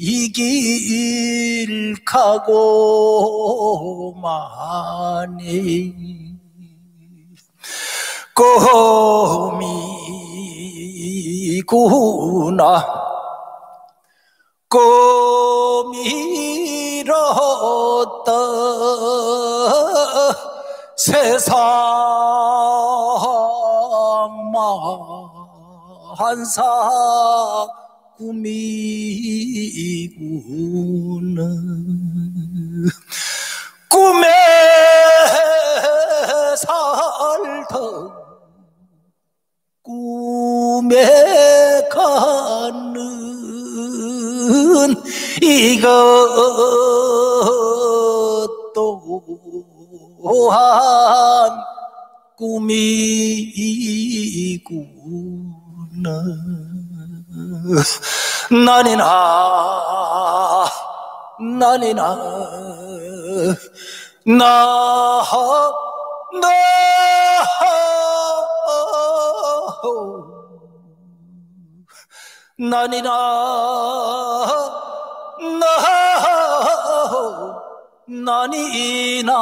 이길 각오만이 꿈이구나. 꿈이었다 세상 만사 꿈이구나. 꿈에 살던 꿈에 가는 이것도 또한 꿈이구나. 나니나 나니나 나 나, 나니나 나 나니나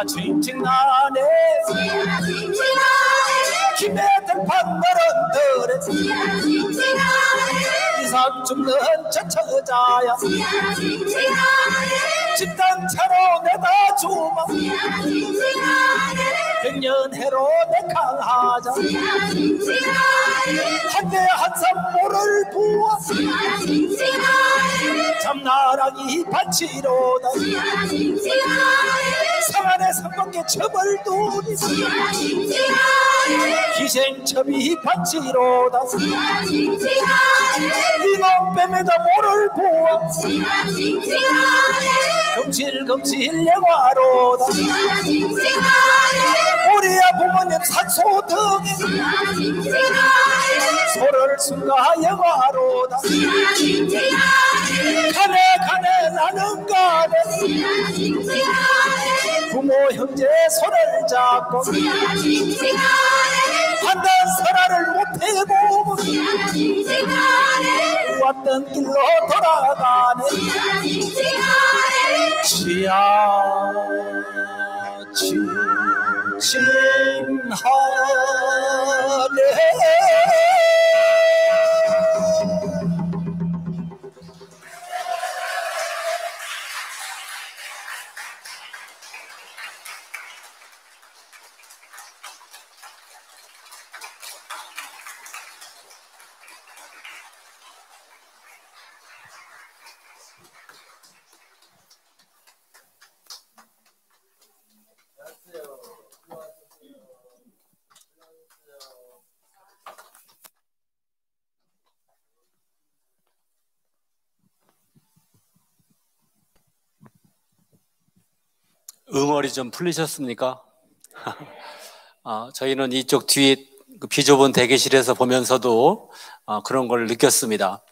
지하 짐진 안에 지하 짐진 안에 기대된 판가런들의 지하 짐진 안에 이상 죽는 저처자야. 지하 짐진 안에 집단체로 내다 주마. 백년해로 대강하자. 한대 한삼 모를 부어 참나랑이 바치로다 상안에 삼방계 첩을 두니. 기생첩이 바치로다 이놈 뱀에다 모를 부어 금실금실 예화로다 우리야 부모님 산소 등에 소를 순가 영화로다. 가네 가네 나는 가네. 부모 형제 손을 잡고 한단 설화를 못해보고 왔던 길로 돌아가네. 지야 칭 칭하네
응어리 좀 풀리셨습니까? [laughs] 아, 저희는 이쪽 뒤에 그 비좁은 대기실에서 보면서도 아, 그런 걸 느꼈습니다.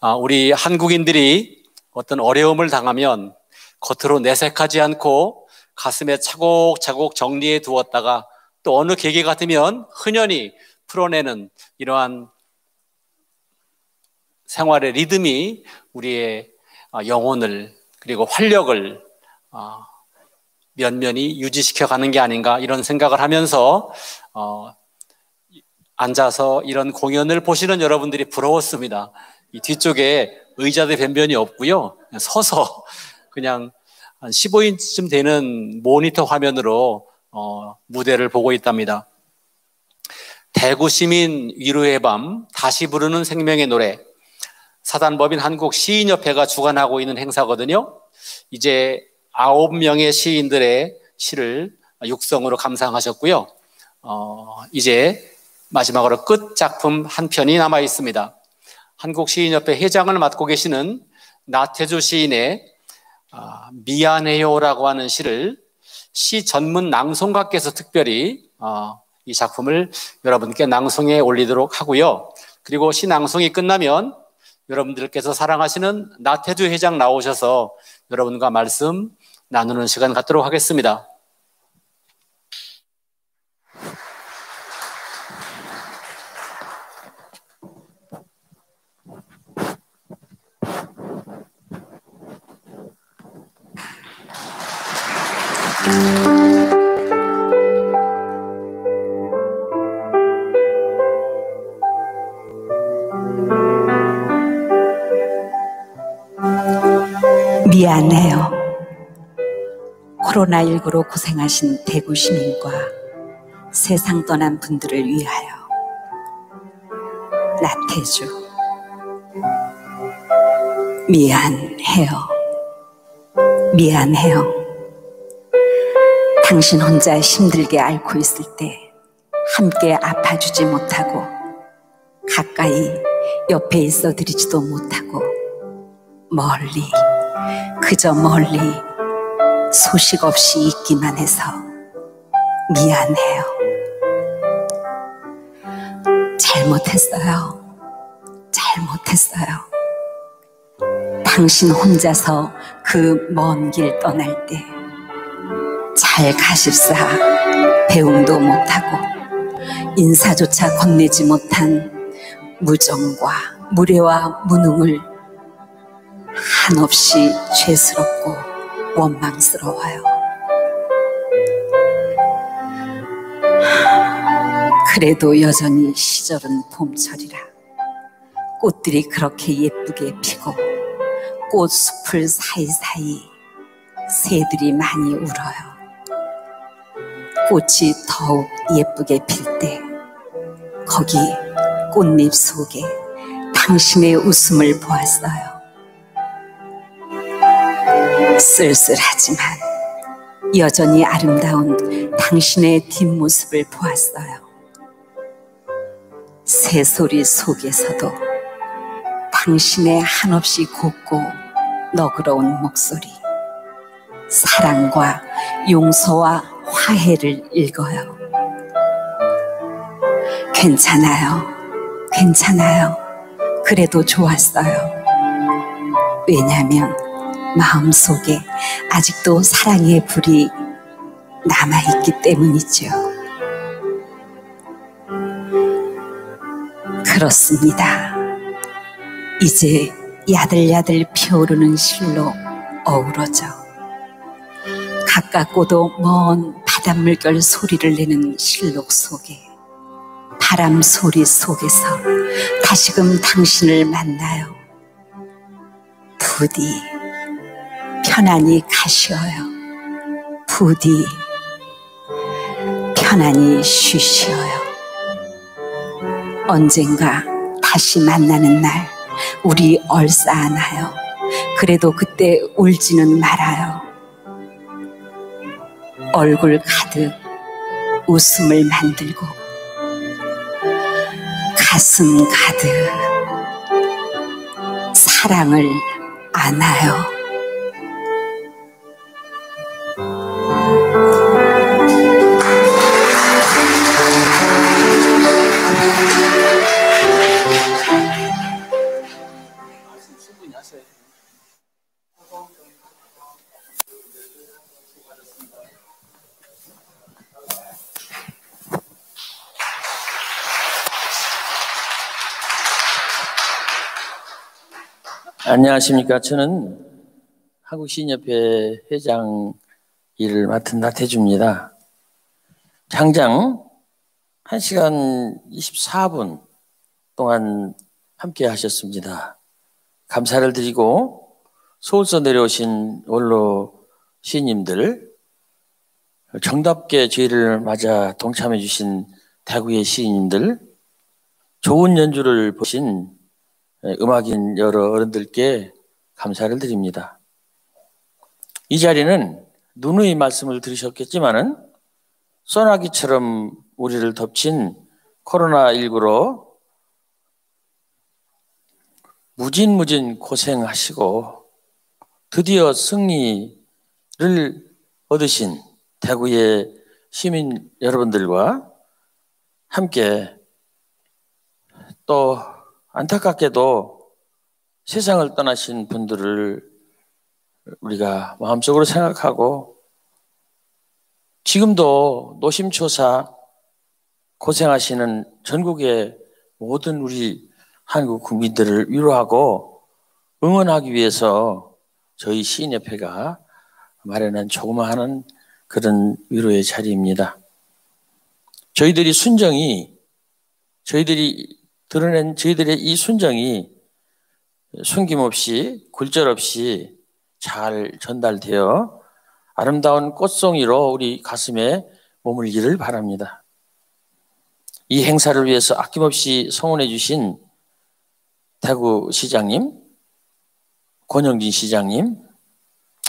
아, 우리 한국인들이 어떤 어려움을 당하면 겉으로 내색하지 않고 가슴에 차곡차곡 정리해 두었다가 또 어느 계기 같으면 흔연히 풀어내는 이러한 생활의 리듬이 우리의 아, 영혼을 그리고 활력을 아, 면면이 유지시켜 가는 게 아닌가 이런 생각을 하면서 어, 앉아서 이런 공연을 보시는 여러분들이 부러웠습니다. 이 뒤쪽에 의자들 변변이 없고요. 서서 그냥 한 15인치쯤 되는 모니터 화면으로 어, 무대를 보고 있답니다. 대구 시민 위로의 밤 다시 부르는 생명의 노래 사단법인 한국 시인협회가 주관하고 있는 행사거든요. 이제 아홉 명의 시인들의 시를 육성으로 감상하셨고요. 어, 이제 마지막으로 끝 작품 한 편이 남아 있습니다. 한국시인협회 회장을 맡고 계시는 나태주 시인의 아, 미안해요라고 하는 시를 시 전문 낭송가께서 특별히 어, 이 작품을 여러분께 낭송에 올리도록 하고요. 그리고 시 낭송이 끝나면 여러분들께서 사랑하시는 나태주 회장 나오셔서 여러분과 말씀 나누는 시간 갖도록 하겠습니다.
미안해요. 코로나19로 고생하신 대구 시민과 세상 떠난 분들을 위하여 나태주 미안해요. 미안해요. 당신 혼자 힘들게 앓고 있을 때 함께 아파주지 못하고 가까이 옆에 있어 드리지도 못하고 멀리 그저 멀리 소식 없이 있기만 해서 미안해요. 잘못했어요. 잘못했어요. 당신 혼자서 그 먼 길 떠날 때 잘 가십사 배웅도 못하고 인사조차 건네지 못한 무정과 무례와 무능을 한없이 죄스럽고 원망스러워요. 그래도 여전히 시절은 봄철이라 꽃들이 그렇게 예쁘게 피고 꽃숲을 사이사이 새들이 많이 울어요. 꽃이 더욱 예쁘게 필 때 거기 꽃잎 속에 당신의 웃음을 보았어요. 쓸쓸하지만 여전히 아름다운 당신의 뒷모습을 보았어요. 새소리 속에서도 당신의 한없이 곱고 너그러운 목소리, 사랑과 용서와 화해를 읽어요. 괜찮아요. 괜찮아요. 그래도 좋았어요. 왜냐하면 마음속에 아직도 사랑의 불이 남아있기 때문이죠. 그렇습니다. 이제 야들야들 피어오르는 실로 어우러져 가깝고도 먼 바닷물결 소리를 내는 실록 속에 바람 소리 속에서 다시금 당신을 만나요. 부디 편안히 가시어요. 부디 편안히 쉬시어요. 언젠가 다시 만나는 날 우리 얼싸안아요. 그래도 그때 울지는 말아요. 얼굴 가득 웃음을 만들고 가슴 가득 사랑을 안아요.
안녕하십니까. 저는 한국시인협회 회장 일을 맡은 나태주입니다. 장장 1시간 24분 동안 함께 하셨습니다. 감사를 드리고 서울서 내려오신 원로 시인님들 정답게 저희를 맞아 동참해 주신 대구의 시인님들 좋은 연주를 보신 음악인 여러 어른들께 감사를 드립니다. 이 자리는 누누이 말씀을 들으셨겠지만은 소나기처럼 우리를 덮친 코로나19로 무진무진 고생하시고 드디어 승리를 얻으신 대구의 시민 여러분들과 함께 또 안타깝게도 세상을 떠나신 분들을 우리가 마음속으로 생각하고 지금도 노심초사 고생하시는 전국의 모든 우리 한국 국민들을 위로하고 응원하기 위해서 저희 시인협회가 마련한 조그마한 그런 위로의 자리입니다. 저희들이 순정이 저희들이 드러낸 저희들의 이 순정이 숨김없이 굴절없이 잘 전달되어 아름다운 꽃송이로 우리 가슴에 머물기를 바랍니다. 이 행사를 위해서 아낌없이 성원해 주신 대구 시장님, 권영진 시장님,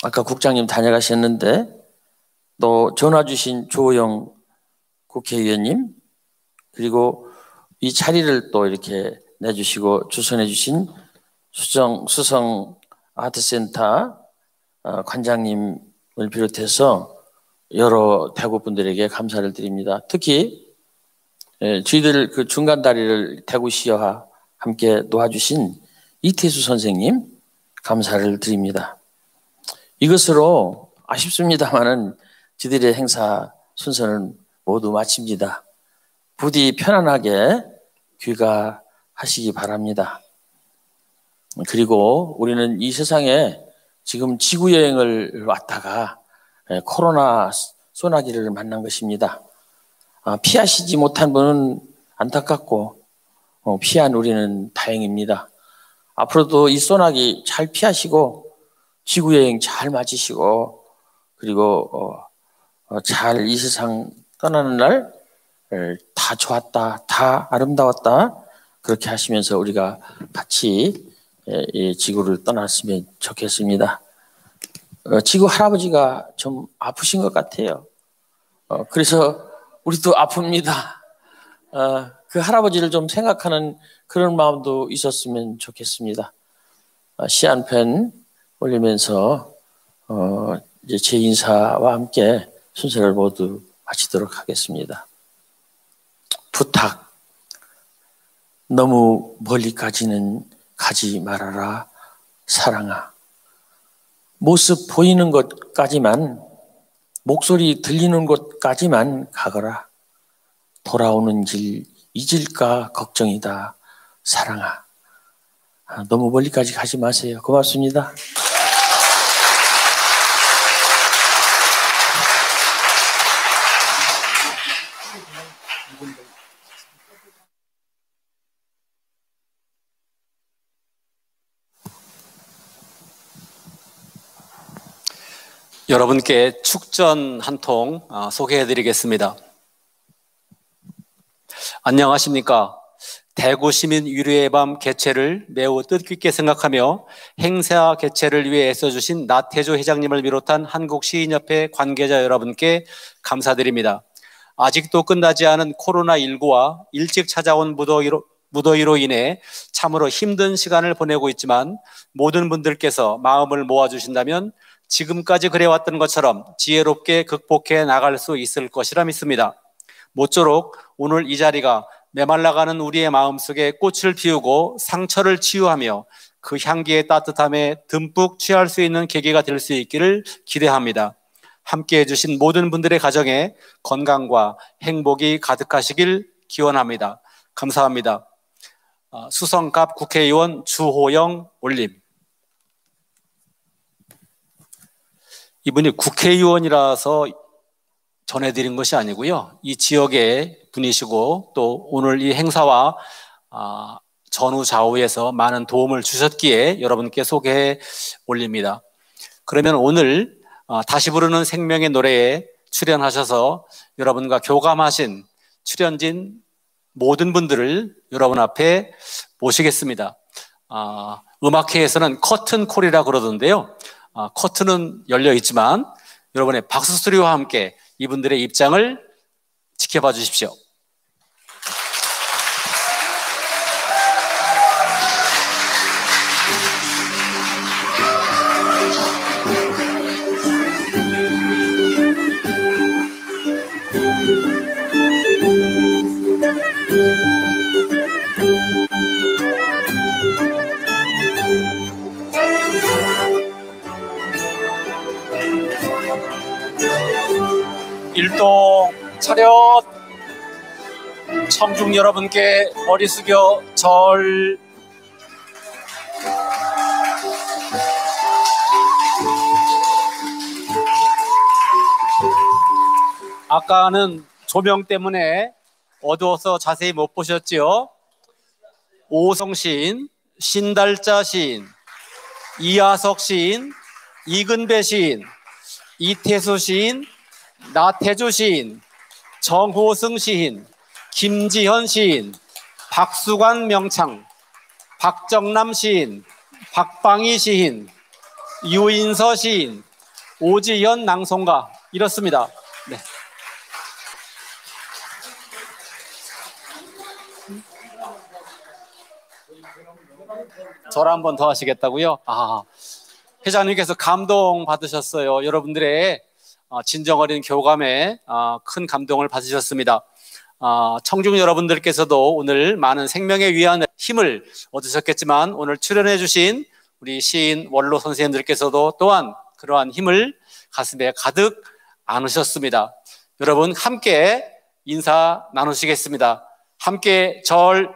아까 국장님 다녀가셨는데 또 전화 주신 조영 국회의원님 그리고 이 자리를 또 이렇게 내주시고 주선해 주신 수정, 수성 아트센터 어, 관장님을 비롯해서 여러 대구 분들에게 감사를 드립니다. 특히 예, 저희들 그 중간 다리를 대구시와 함께 놓아주신 이태수 선생님 감사를 드립니다. 이것으로 아쉽습니다만은 저희들의 행사 순서는 모두 마칩니다. 부디 편안하게 귀가하시기 바랍니다. 그리고 우리는 이 세상에 지금 지구 여행을 왔다가 예, 코로나 소나기를 만난 것입니다. 아, 피하시지 못한 분은 안타깝고 어, 피한 우리는 다행입니다. 앞으로도 이 소나기 잘 피하시고 지구 여행 잘 마치시고 그리고 어, 어, 잘이 세상 떠나는 날 다 좋았다, 다 아름다웠다 그렇게 하시면서 우리가 같이 이 지구를 떠났으면 좋겠습니다. 어, 지구 할아버지가 좀 아프신 것 같아요. 어, 그래서 우리도 아픕니다. 어, 그 할아버지를 좀 생각하는 그런 마음도 있었으면 좋겠습니다. 시 한 편 올리면서 제 인사와 함께 순서를 모두 마치도록 하겠습니다. 부탁. 너무 멀리까지는 가지 말아라, 사랑아. 모습 보이는 것까지만, 목소리 들리는 곳까지만 가거라. 돌아오는 길 잊을까 걱정이다, 사랑아. 아, 너무 멀리까지 가지 마세요. 고맙습니다.
여러분께 축전 한통 어, 소개해 드리겠습니다. 안녕하십니까. 대구 시민 유료의 밤 개최를 매우 뜻깊게 생각하며 행사 개최를 위해 애써주신 나태조 회장님을 비롯한 한국시인협회 관계자 여러분께 감사드립니다. 아직도 끝나지 않은 코로나19와 일찍 찾아온 무더위로, 무더위로 인해 참으로 힘든 시간을 보내고 있지만 모든 분들께서 마음을 모아주신다면 지금까지 그래왔던 것처럼 지혜롭게 극복해 나갈 수 있을 것이라 믿습니다. 모쪼록 오늘 이 자리가 메말라가는 우리의 마음속에 꽃을 피우고 상처를 치유하며 그 향기의 따뜻함에 듬뿍 취할 수 있는 계기가 될 수 있기를 기대합니다. 함께 해주신 모든 분들의 가정에 건강과 행복이 가득하시길 기원합니다. 감사합니다. 아, 수성갑 국회의원 주호영 올림. 이분이 국회의원이라서 전해드린 것이 아니고요. 이 지역의 분이시고 또 오늘 이 행사와 아, 전후 좌우에서 많은 도움을 주셨기에 여러분께 소개해 올립니다. 그러면 오늘 아, 다시 부르는 생명의 노래에 출연하셔서 여러분과 교감하신 출연진 모든 분들을 여러분 앞에 모시겠습니다. 아, 음악회에서는 커튼콜이라 그러던데요. 아, 커튼은 열려 있지만 여러분의 박수 소리와 함께 이분들의 입장을 지켜봐 주십시오. 일동 차렷 청중 여러분께 머리 숙여 절 아까는 조명 때문에 어두워서 자세히 못 보셨지요? 오성 시인, 신달자 시인, 이하석 시인, 이근배 시인, 이태수 시인, 나태주 시인, 정호승 시인, 김지현 시인, 박수관 명창, 박정남 시인, 박방희 시인, 유인서 시인, 오지현 낭송가 이렇습니다. 네. 절한번 더 하시겠다고요? 아, 회장님께서 감동 받으셨어요. 여러분들의 어, 진정 어린 교감에 어, 큰 감동을 받으셨습니다. 어, 청중 여러분들께서도 오늘 많은 생명에 위한 힘을 얻으셨겠지만 오늘 출연해 주신 우리 시인 원로 선생님들께서도 또한 그러한 힘을 가슴에 가득 안으셨습니다. 여러분 함께 인사 나누시겠습니다. 함께 절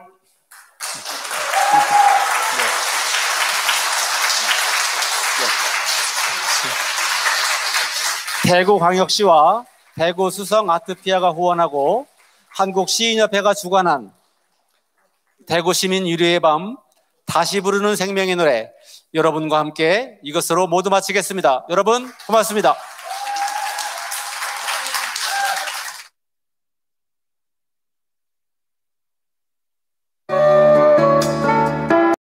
대구광역시와 대구 수성 아트피아가 후원하고 한국시인협회가 주관한 대구 시민 유리의 밤 다시 부르는 생명의 노래 여러분과 함께 이것으로 모두 마치겠습니다. 여러분 고맙습니다.